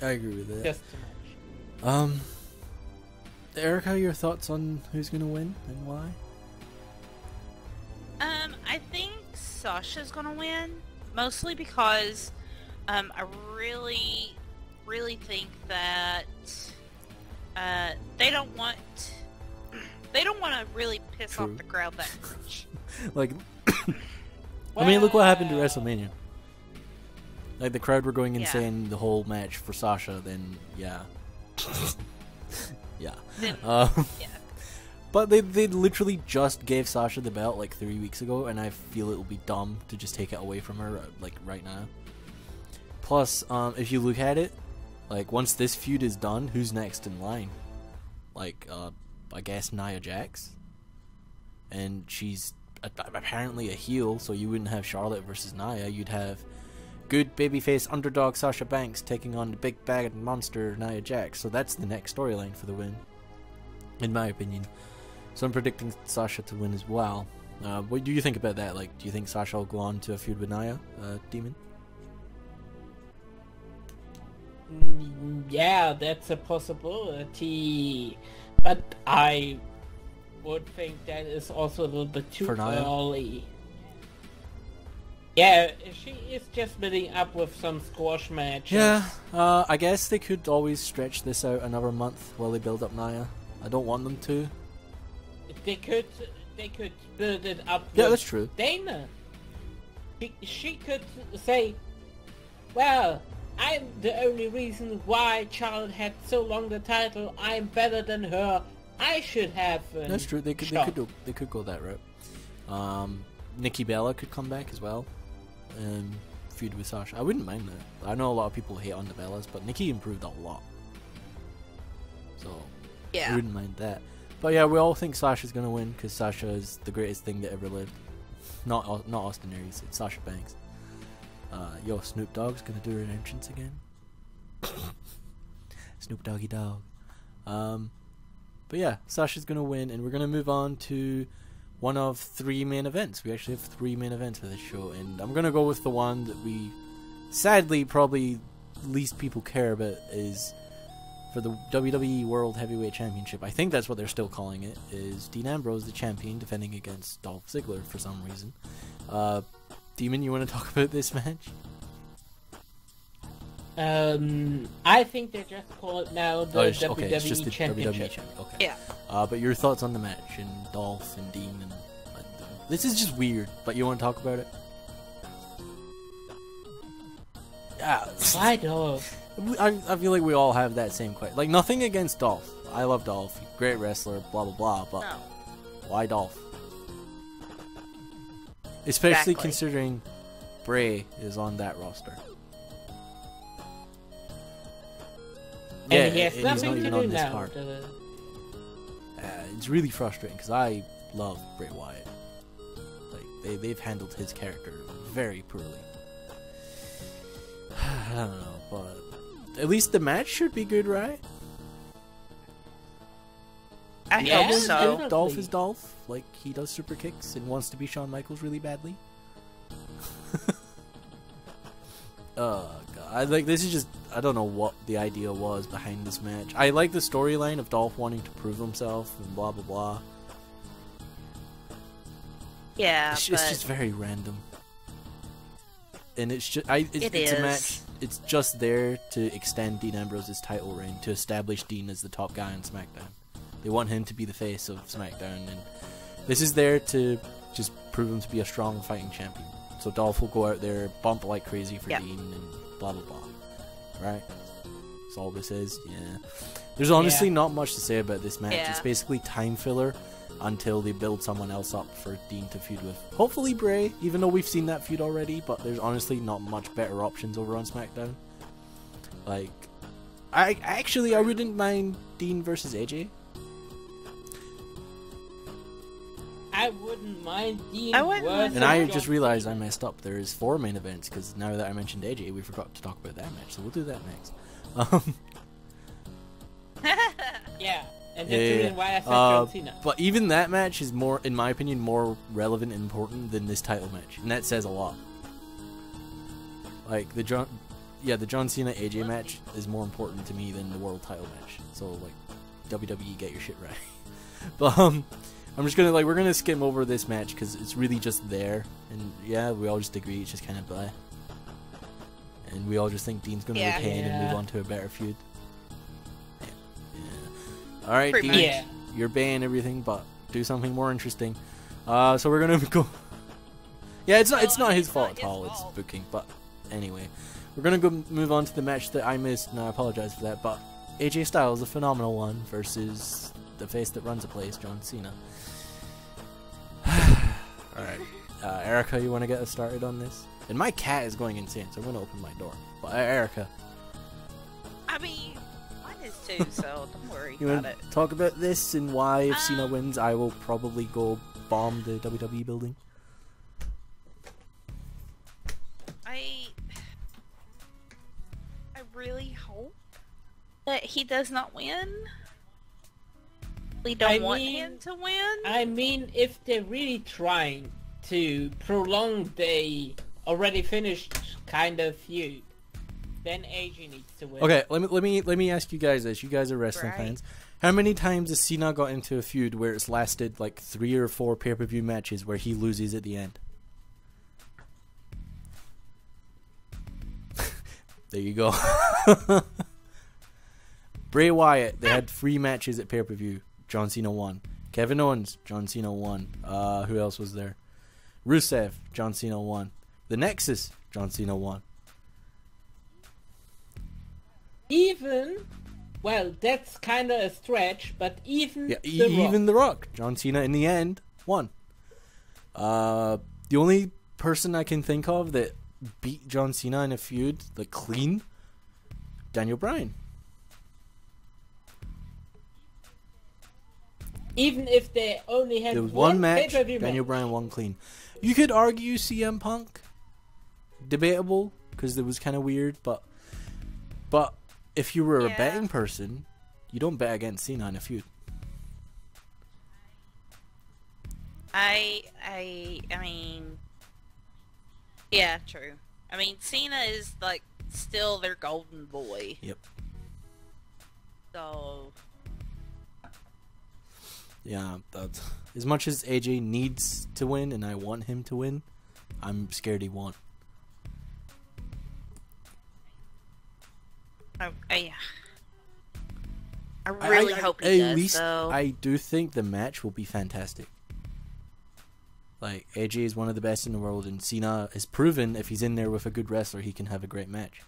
I agree with that. Just too much. Um, Erica, your thoughts on who's gonna win and why? Um, I think Sasha's gonna win, mostly because um, I really, really think that uh, they don't want they don't want to really piss True. off the crowd that much. Like, I mean, look what happened to WrestleMania. Like the crowd were going Yeah. insane the whole match for Sasha. Then yeah, yeah. Then- Um, yeah. But they they literally just gave Sasha the belt like three weeks ago, and I feel it will be dumb to just take it away from her like right now. Plus, um, if you look at it, like once this feud is done, who's next in line? Like, uh, I guess Nia Jax, and she's apparently a heel, so you wouldn't have Charlotte versus Nia. You'd have good babyface underdog Sasha Banks taking on the big bad monster Nia Jax. So that's the next storyline for the win, in my opinion. So I'm predicting Sasha to win as well. Uh, what do you think about that? Like, do you think Sasha will go on to a feud with Nia, uh, Demon? Mm, Yeah, that's a possibility. But I would think that is also a little bit too early. Yeah, she is just building up with some squash matches. Yeah, uh, I guess they could always stretch this out another month while they build up Nia. I don't want them to. They could they could build it up Yeah, with that's true. Dana. She, she could say, Well, I'm the only reason why Charlotte had so long the title. I'm better than her. I should have. An That's true. They could they could do, they could go that route. Um, Nikki Bella could come back as well. um, feud with Sasha. I wouldn't mind that. I know a lot of people hate on the Bellas, but Nikki improved a lot. So yeah, I wouldn't mind that. But yeah, we all think Sasha's gonna win because Sasha is the greatest thing that ever lived. Not not Austin Aries, it's Sasha Banks. Uh, yo, Snoop Dogg's gonna do her entrance again. Snoop Doggy Dog. Um, but yeah, Sasha's gonna win, and we're gonna move on to one of three main events. We actually have three main events for this show, and I'm gonna go with the one that we, sadly, probably least people care about is for the WWE World Heavyweight Championship. I think that's what they're still calling it. Is Dean Ambrose the champion defending against Dolph Ziggler for some reason? Uh, Demon, you want to talk about this match? Um, I think they're just call it now the Oh, it's- WWE okay, it's just the Championship. WWE Championship. Okay. Yeah. Uh, but your thoughts on the match and Dolph and Dean and uh, this is just weird. But you want to talk about it? Yeah. Why though? We- I, I feel like we all have that same question. Like nothing against Dolph. I love Dolph. Great wrestler. Blah blah blah. But No. why Dolph? Especially Exactly. considering Bray is on that roster. and he has and he's nothing not to even do on this now. card. The- Uh, it's really frustrating because I love Bray Wyatt. Like they they've handled his character very poorly. I don't know, but at least the match should be good, right? I Yeah, hope so. definitely. Dolph is Dolph. Like he does super kicks and wants to be Shawn Michaels really badly. oh god, I like this is just I don't know what the idea was behind this match. I like the storyline of Dolph wanting to prove himself and blah blah blah. Yeah, it's, but it's just very random, and it's just I it's, It it's a match. It's just there to extend Dean Ambrose's title reign to establish Dean as the top guy on SmackDown. They want him to be the face of SmackDown, and this is there to just prove him to be a strong fighting champion. So Dolph will go out there, bump like crazy for Yeah. Dean, and blah blah blah. Right? That's all this is. Yeah. There's honestly Yeah. not much to say about this match. Yeah. It's basically time filler until they build someone else up for Dean to feud with. Hopefully Bray, even though we've seen that feud already, but there's honestly not much better options over on SmackDown. Like, I actually I wouldn't mind Dean versus AJ. I wouldn't mind Dean I wouldn't versus And I just realized I messed up. There is four main events because now that I mentioned AJ, we forgot to talk about that match. So we'll do that next. Um, Yeah, and Yeah, yeah, why I said uh, John Cena. but even that match is more, in my opinion, more relevant and important than this title match, and that says a lot. Like the John, yeah, the John Cena AJ match is more important to me than the world title match. So like, WWE, get your shit right. but um, I'm just gonna like we're gonna skim over this match because it's really just there, and yeah, we all just agree it's just kind of blah. And we all just think Dean's gonna Yeah. retain and move on to a better feud. Yeah. yeah. All right, Pretty Dean much. Yeah. you're banned everything, but do something more interesting. Uh, so we're gonna go. Yeah, it's not. It's not his it's fault not at all. It's booking. But anyway, we're gonna go move on to the match that I missed, and I apologize for that. But AJ Styles, a phenomenal one, versus the face that runs the place, John Cena. all right, uh, Erica, you want to get us started on this? And my cat is going insane, so I'm gonna open my door. But uh, Erica, I mean, mine is too, so don't worry you about it. talk about this and why if Cena Um, wins, I will probably go bomb the WWE building. I I really hope that he does not win. We don't I want mean- him to win. I mean, if they're really trying to prolong the already finished kind of feud, then AJ needs to win. Okay, let me let me let me ask you guys this. You guys are wrestling Right. fans. How many times has Cena got into a feud where it's lasted like three or four pay per view matches where he loses at the end? there you go. Bray Wyatt, they had three matches at pay per view. John Cena won. Kevin Owens, John Cena won. Uh, who else was there? Rusev, John Cena won. The Nexus, John Cena won. Even, well, that's kind of a stretch, but even Yeah, the e- Rock, even The Rock, John Cena, in the end, won. Uh, the only person I can think of that beat John Cena in a feud, the clean, Daniel Bryan. Even if they only had was one, match, Daniel match. Bryan won clean. You could argue CM Punk, debatable because it was kind of weird, but but if you were a betting person, you don't bet against Cena in a feud. I I I mean Yeah, true. I mean Cena is like still their golden boy. Yep. So Yeah, that's, as much as AJ needs to win and I want him to win, I'm scared he won't. Oh, uh, I, I, I I- really I- hope at he does least though. I do think the match will be fantastic. Like AJ is one of the best in the world, and Cena has proven if he's in there with a good wrestler, he can have a great match.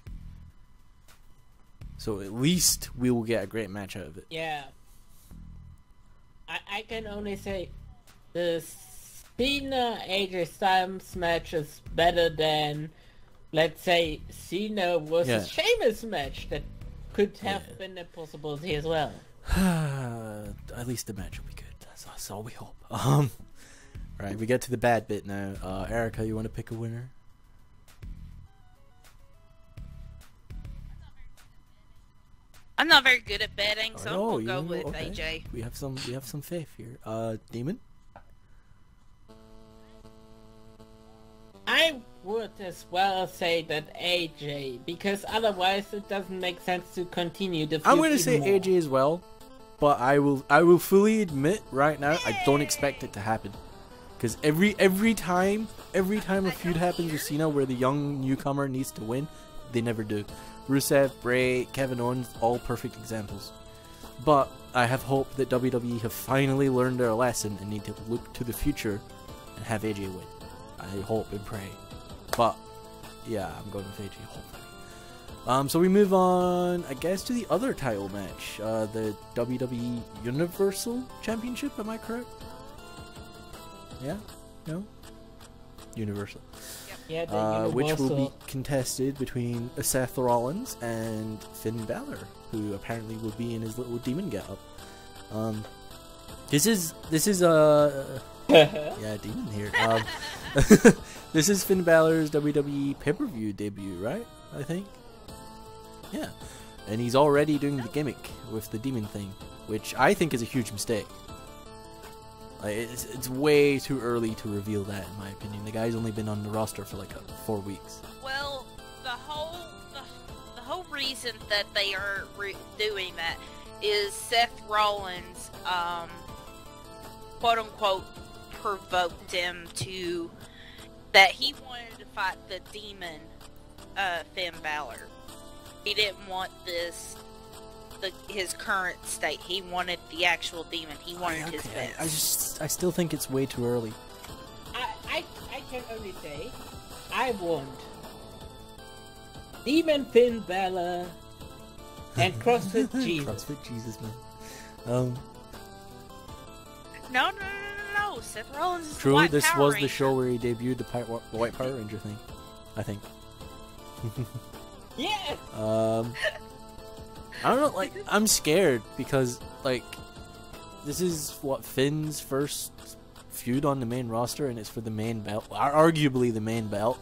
So at least we will get a great match out of it. Yeah. I, I can only say the Cena AJ Styles match is better than, let's say, Cena versus Yeah. Sheamus match that could have Yeah. been a possibility as well. at least the match will be good. That's, that's all we hope. Um, right, we get to the bad bit now. Uh, Erica, you want to pick a winner? I'm not very good at betting, so Oh, I'm gonna you- go with okay. AJ. We have some. We have some faith here. Uh, Demon. I would as well say that AJ, because otherwise it doesn't make sense to continue the I'm going to say more. AJ as well, but I will I will fully admit right now I don't expect it to happen. Cuz every every time every time a feud happens with Cena where the young newcomer needs to win, they never do. Rusev, Bray, Kevin Owens, all perfect examples. But I have hope that WWE have finally learned their lesson and need to look to the future and have AJ win. I hope and pray. But yeah, I'm going with AJ hopefully. Um, so we move on, I guess, to the other title match, uh, the WWE Universal Championship. Am I correct? Yeah, no, Universal, Yeah, the uh, which will be contested between Seth Rollins and Finn Balor, who apparently will be in his little demon getup. Um, this is this is uh yeah demon here. Um, this is Finn Balor's WWE pay per view debut, right? I think. Yeah. And he's already doing the gimmick with the demon thing, which I think is a huge mistake. Like, it's, it's way too early to reveal that, in my opinion. The guy's only been on the roster for like uh, four weeks. Well, the whole the, the whole reason that they are re- doing that is Seth Rollins, um, quote unquote, provoked him to that he wanted to fight the demon, uh, Finn Balor. He didn't want this. The, his current state. He wanted the actual demon. He wanted his Okay, best. I, I just, I still think it's way too early. I, I, I can only say, I want Demon Finn Balor and CrossFit Jesus. CrossFit Jesus, man. Um, no, no, no, no, no. Seth Rollins is the true, White this Power was the show where he debuted the, Pi- the White Power Ranger thing. I think. Yeah! Um, I don't know. Like, I'm scared because like this is what Finn's first feud on the main roster, and it's for the main belt, arguably the main belt.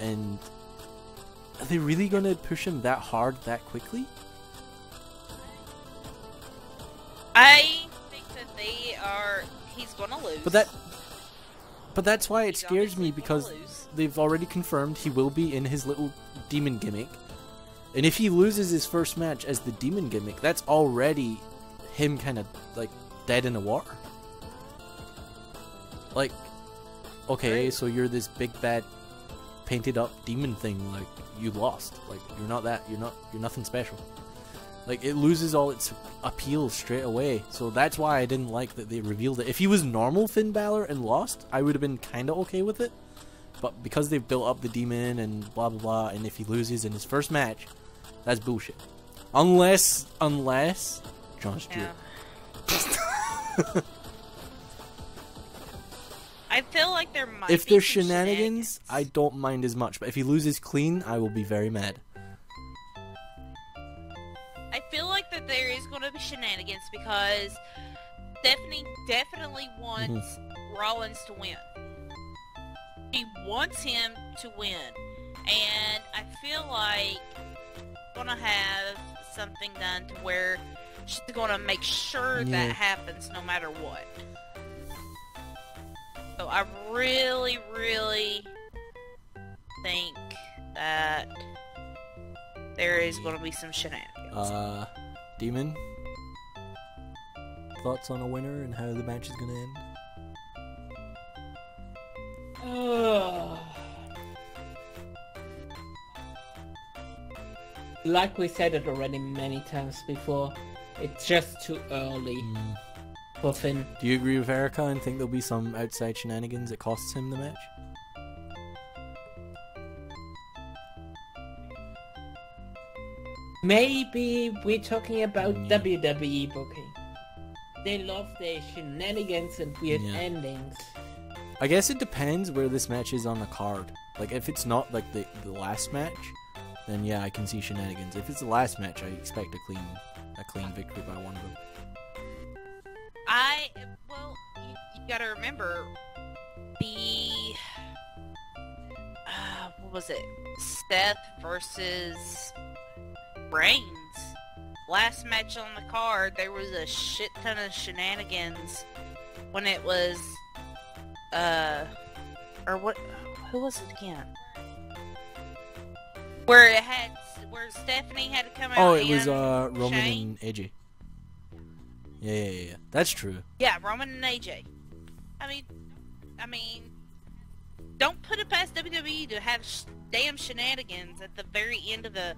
And are they really gonna push him that hard that quickly? I think that they are. He's gonna lose. But that, but that's why it He's scares me because they've already confirmed he will be in his little demon gimmick. And if he loses his first match as the demon gimmick, that's already him kind of like dead in the water. Like, okay, Right. so you're this big bad painted up demon thing, like you lost. Like you're not that you're not you're nothing special. Like it loses all its appeal straight away. So that's why I didn't like that they revealed it. If he was normal Finn Balor and lost, I would have been kinda okay with it. But because they've built up the demon and blah blah blah, and if he loses in his first match, that's bullshit. Unless, unless John Stewart. Yeah. I feel like there might. if there's some shenanigans, I don't mind as much. But if he loses clean, I will be very mad. Shenanigans because Stephanie definitely wants Rollins to win. She wants him to win, and I feel like gonna have something done to where she's gonna make sure Yeah. that happens no matter what. So I really, really think that there is going to be some shenanigans. Uh, Demon. Thoughts on a winner and how the match is gonna end? like we said it already many times before, it's just too early Hmm. for Finn. Do you agree with Erica and think there'll be some outside shenanigans that costs him the match? Maybe we're talking about Mm. WWE booking. They love their shenanigans and weird Yeah. endings. I guess it depends where this match is on the card. Like if it's not like the the last match, then yeah, I can see shenanigans. If it's the last match, I expect a clean a clean victory by one of them. I well, you, you got to remember the uh, what was it? Seth versus Reigns. Last match on the card, there was a shit ton of shenanigans when it was uh or what who was it again? Where it had where Stephanie had to come out Oh, it was uh Roman Shane? and AJ. Yeah, yeah, yeah. That's true. Yeah, Roman and AJ. I mean, I mean, don't put it past WWE to have sh- damn shenanigans at the very end of the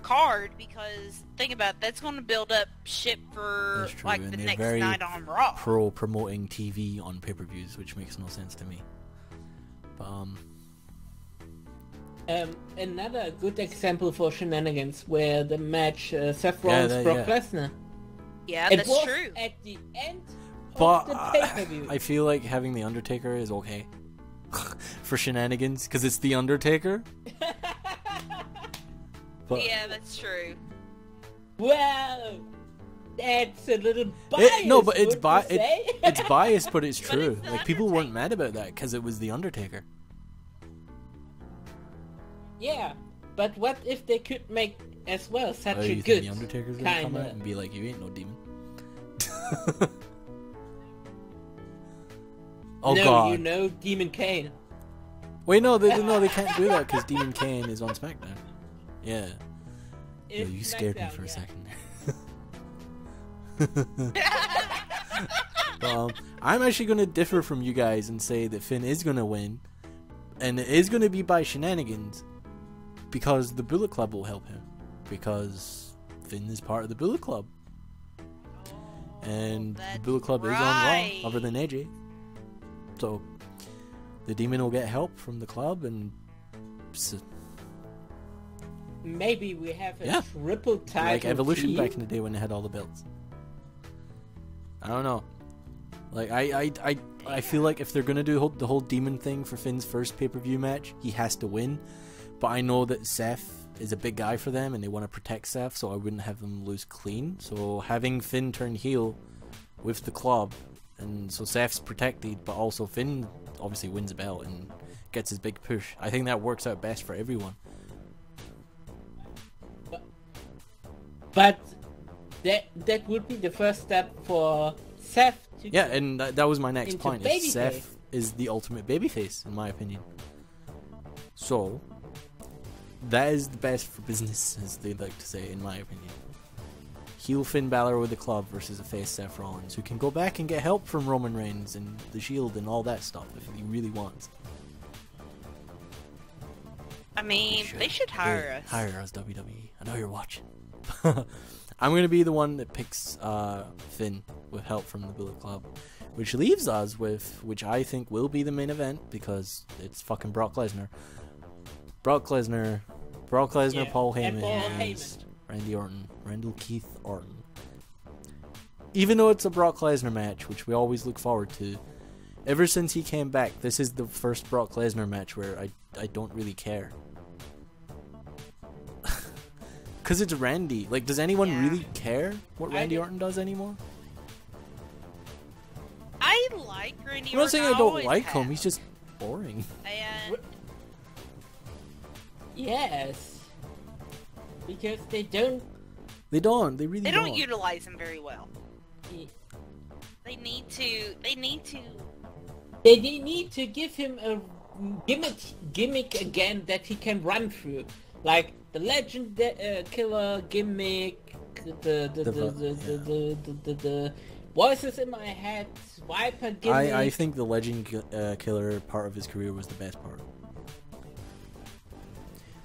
card because think about it, that's going to build up shit for like and the next very night on Raw. Pro promoting TV on pay-per-views, which makes no sense to me. But um, Um, another good example for shenanigans where the match uh, Seth Yeah, Rollins that- Brock yeah. Lesnar. yeah, it that's was true. at the end but of the uh, pay-per-view. I feel like having the Undertaker is okay for shenanigans because it's the Undertaker. but yeah, that's true. Well, that's a little biased. It, no, but it's bi- it, it's biased, but it's But true. it's like people weren't mad about that because it was the Undertaker. yeah, but what if they could make as well such Oh, a you good think the Undertaker's gonna come kinda- out and be like, "You ain't no demon." oh no, God! you know Demon Kane. Wait, no, they no, they can't do that because Demon Kane is on SmackDown. Yeah. Yo, you scared me for a second. um, I'm actually going to differ from you guys and say that Finn is going to win, and it is going to be by shenanigans, because the Bullet Club will help him, because Finn is part of the Bullet Club, and the Bullet Club is on right. Raw, other than AJ, so the Demon will get help from the club, and Maybe we have a Yeah. triple title like Evolution team. back in the day when they had all the belts. I don't know. Like I, I, I, I feel like if they're gonna do the whole demon thing for Finn's first pay per view match, he has to win. But I know that Seth is a big guy for them, and they want to protect Seth, so I wouldn't have them lose clean. So having Finn turn heel with the club, and so Seth's protected, but also Finn obviously wins a belt and gets his big push. I think that works out best for everyone. But that that would be the first step for Seth to Yeah, and that, that was my next point. babyface. Is Seth is the ultimate babyface, in my opinion. So, that is the best for business, as they like to say, in my opinion. Heel Finn Balor with the club versus a face Seth Rollins, who can go back and get help from Roman Reigns and the Shield and all that stuff if he really wants. I mean, they should hire Hey, us. Hire us, WWE. I know you're watching. I'm gonna be the one that picks uh, Finn with help from the Bullet Club, which leaves us with, which I think will be the main event because it's fucking Brock Lesnar. Brock Lesnar, Brock Lesnar, Yeah, Paul Heyman, Paul Randy Orton, Randall Keith Orton. Even though it's a Brock Lesnar match, which we always look forward to, ever since he came back, this is the first Brock Lesnar match where I I don't really care. Cause it's Randy. Like, does anyone Yeah. really care what Randy. Orton does anymore? I like Randy I'm not saying I don't always like him. He's just boring. And Yes. Because they don't. They don't. They really they don't. don't utilize him very well. They need to. They need to. They, they need to give him a gimmick gimmick again that he can run through, like the legend uh, killer gimmick, the the the The the the, yeah. the, the, the, the voices in my head, Viper gimmick. I, I think the Legend uh, Killer part of his career was the best part.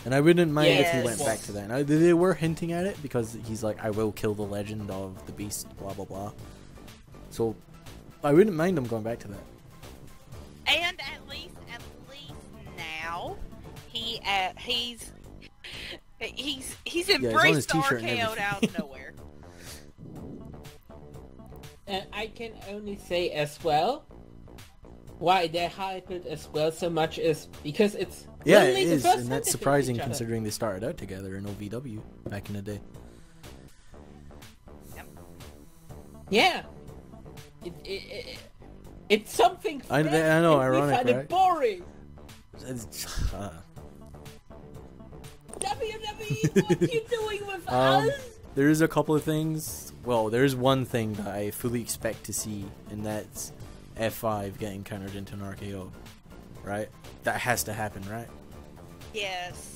And I wouldn't mind if he went back to that. Now, they they were hinting at it because he's like, I will kill the legend of the beast, blah, blah, blah. So, I wouldn't mind him going back to that. And at least, at least now, he uh, he's he's he's on his embraced the t-shirt RKO everything. out of nowhere. and I can only say as well why they hype it as well so much is because it's Yeah, it only the is, first and that's surprising considering they started out together in OVW back in the day. Yeah. It, it, it, it's something. I- fresh I know, we ironic, find right? it boring. It's- uh, WWE, what you doing with Um, us? There's a couple of things. Well, there's one thing that I fully expect to see, and that's F5 getting countered into an RKO. Right? That has to happen, right? Yes,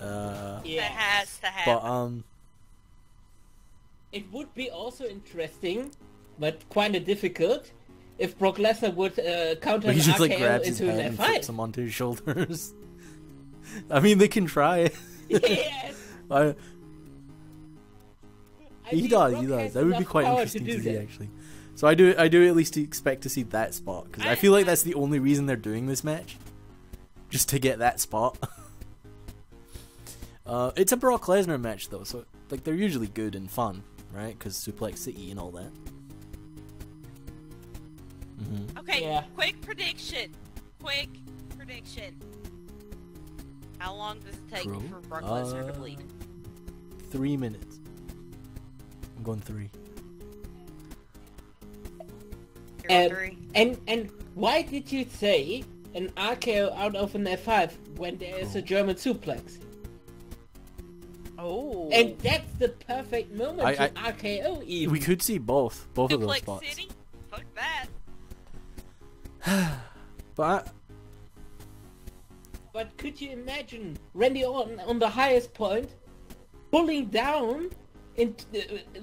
Uh, that Yeah. has to happen. but um, It would be also interesting, but kind of difficult, if Brock Lesnar would uh, counter he an just like RKO grabs his into head an and flips F5. him onto his shoulders. I mean, they can try. yes. I, I he mean, does, Brock he does. That would be quite interesting to, do see, that. actually. So I do, I do at least expect to see that spot because I I- feel like that's the only reason they're doing this match, just to get that spot. uh, it's a Brock Lesnar match though, so like they're usually good and fun, right? Because Suplex City and all that. hmm okay, Yeah. quick prediction. Quick prediction. How long does it take Bro, for Brock Lesnar to uh, bleed? Three minutes. I'm going three. And, three. and and why did you say an RKO out of an F5 when there is a German suplex? Oh. And that's the perfect moment I- to RKO even. We could see both, both of those spots. City? Fuck that. But I, But could you imagine Randy Orton on the highest point, pulling down, in, uh,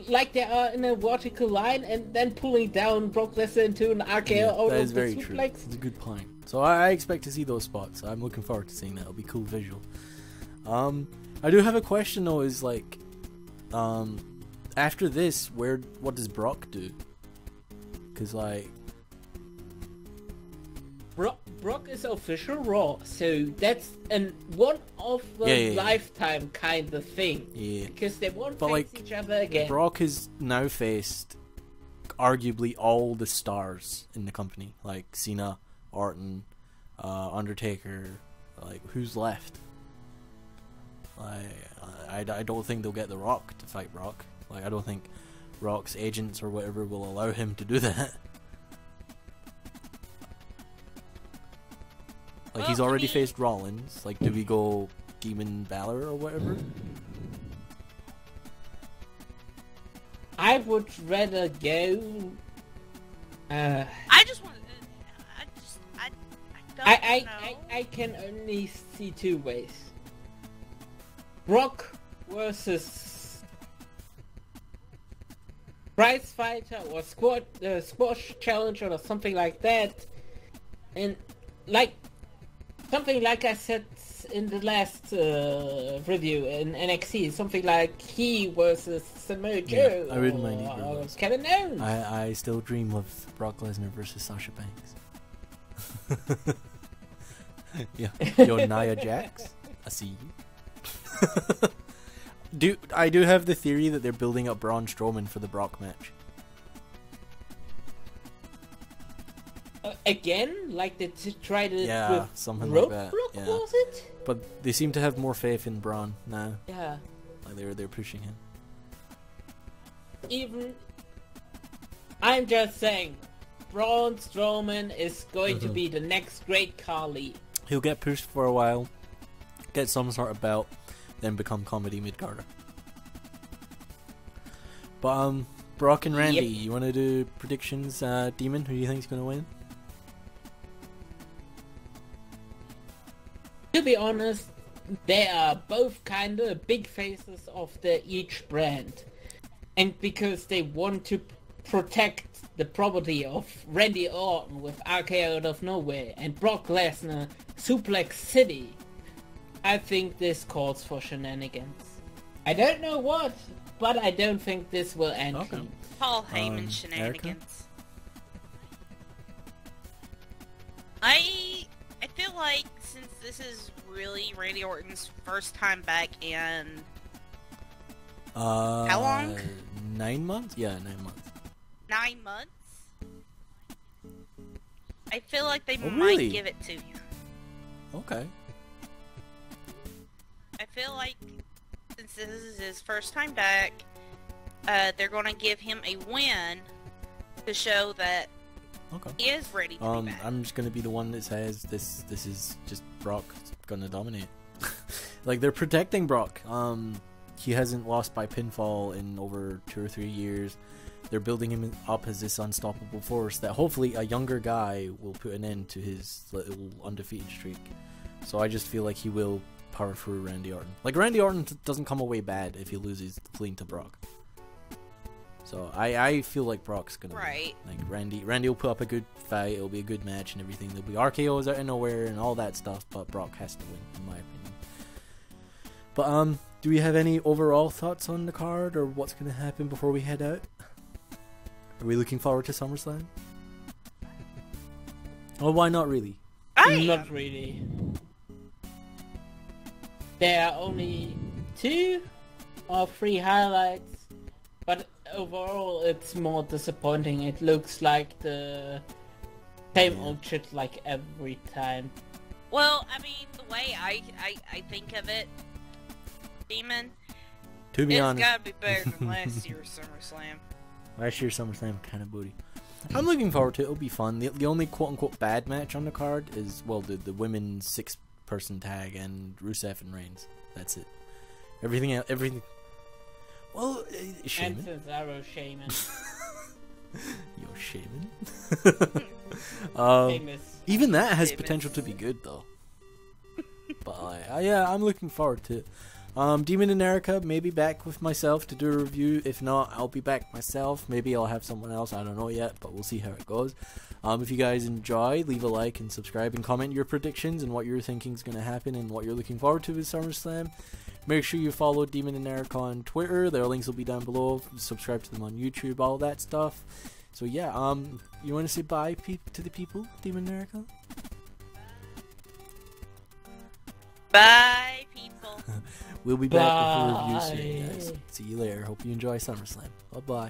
like they are in a vertical line, and then pulling down Brock Lesnar into an RKO Yeah, out that of is the very true. suplex? It's a good point. So I, I expect to see those spots. I'm looking forward to seeing that. It'll be cool visual. Um, I do have a question though. Is like, um, after this, where what does Brock do? Because like, Brock, Brock is official Raw, so that's an one of a Yeah, yeah, yeah. lifetime kind of thing. yeah, Because they won't But, face like, each other again. Brock has now faced arguably all the stars in the company, like Cena, Orton, uh, Undertaker. Like, who's left? Like, I, I don't think they'll get The Rock to fight Brock. Like, I don't think Rock's agents or whatever will allow him to do that. Like, he's Well, I already mean- faced Rollins. Like, do we go Demon Balor or whatever? I would rather go. Uh, I just want. I just. I. I don't I, I, know. I, I can only see two ways. Brock versus prize fighter or squad uh, squash challenger or something like that, and like something like I said in the last uh, review in NXT, something like he versus Samoa Joe I wouldn't or, mind of or. Kevin Owens. I, I still dream of Brock Lesnar versus Sasha Banks. yeah, yo Nia Jax, I see you. do I do have the theory that they're building up Braun Strowman for the Brock match? Again, like they t- tried it Yeah, with something like Roadblock, that, yeah. was it? But they seem to have more faith in Braun now. Yeah. Like they're they're pushing him. Even I'm just saying, Braun Strowman is going to Mhm. be the next Great Khali. He'll get pushed for a while, get some sort of belt, then become comedy mid carder. But um, Brock and Randy, Yep. you want to do predictions? Uh, Demon, who do you think's gonna win? To be honest, they are both kind of big faces of the each brand, and because they want to protect the property of Randy Orton with RKO out of nowhere and Brock Lesnar Suplex City, I think this calls for shenanigans. I don't know what, but I don't think this will end. Okay. Paul Heyman Um, Erica? shenanigans. I I feel like since this is really Randy Orton's first time back in Uh, How long? Nine months? Yeah, nine months. nine months, I feel like they Oh, might really? give it to you. Okay. I feel like since this is his first time back, uh, they're going to give him a win to show that Okay. he is ready to Um. I'm just gonna be the one that says this. This is just Brock gonna dominate. like they're protecting Brock. Um, he hasn't lost by pinfall in over two or three years. They're building him up as this unstoppable force that hopefully a younger guy will put an end to his little undefeated streak. So I just feel like he will power through Randy Orton. Like Randy Orton t- doesn't come away bad if he loses clean to Brock. So I, I feel like Brock's gonna win. Like Randy Randy will put up a good fight. It'll be a good match and everything. There'll be RKO's out of nowhere and all that stuff. But Brock has to win, in my opinion. But um, do we have any overall thoughts on the card or what's gonna happen before we head out? Are we looking forward to SummerSlam? Well, why not really? I Not really. There are only two or three highlights, but overall it's more disappointing. It looks like the same Yeah. old shit like every time. Well, I mean, the way I, I, I think of it, Demon, To be it's honest, gotta be better than last year's SummerSlam. Last year's SummerSlam kind of booty. I'm looking forward to it. It'll be fun. The, the only quote unquote bad match on the card is well the the women's six person tag and Rusev and Reigns. That's it. Everything else, everything. Well, uh, And Sheamus. Cesaro Sheamus. Yo, Sheamus. um, even that has Sheamus. potential to be good though. but uh, yeah, I'm looking forward to it. Um, Demon and Erica may be back with myself to do a review. If not, I'll be back myself. Maybe I'll have someone else. I don't know yet, but we'll see how it goes. Um, if you guys enjoy, leave a like and subscribe and comment your predictions and what you're thinking is going to happen and what you're looking forward to with SummerSlam. Make sure you follow Demon and Erica on Twitter. Their links will be down below. Subscribe to them on YouTube, all that stuff. So yeah, um, you want to say bye pe- to the people, Demon and Erica? Bye, people. We'll be back with a review soon, guys. See you later. Hope you enjoy SummerSlam. Bye bye.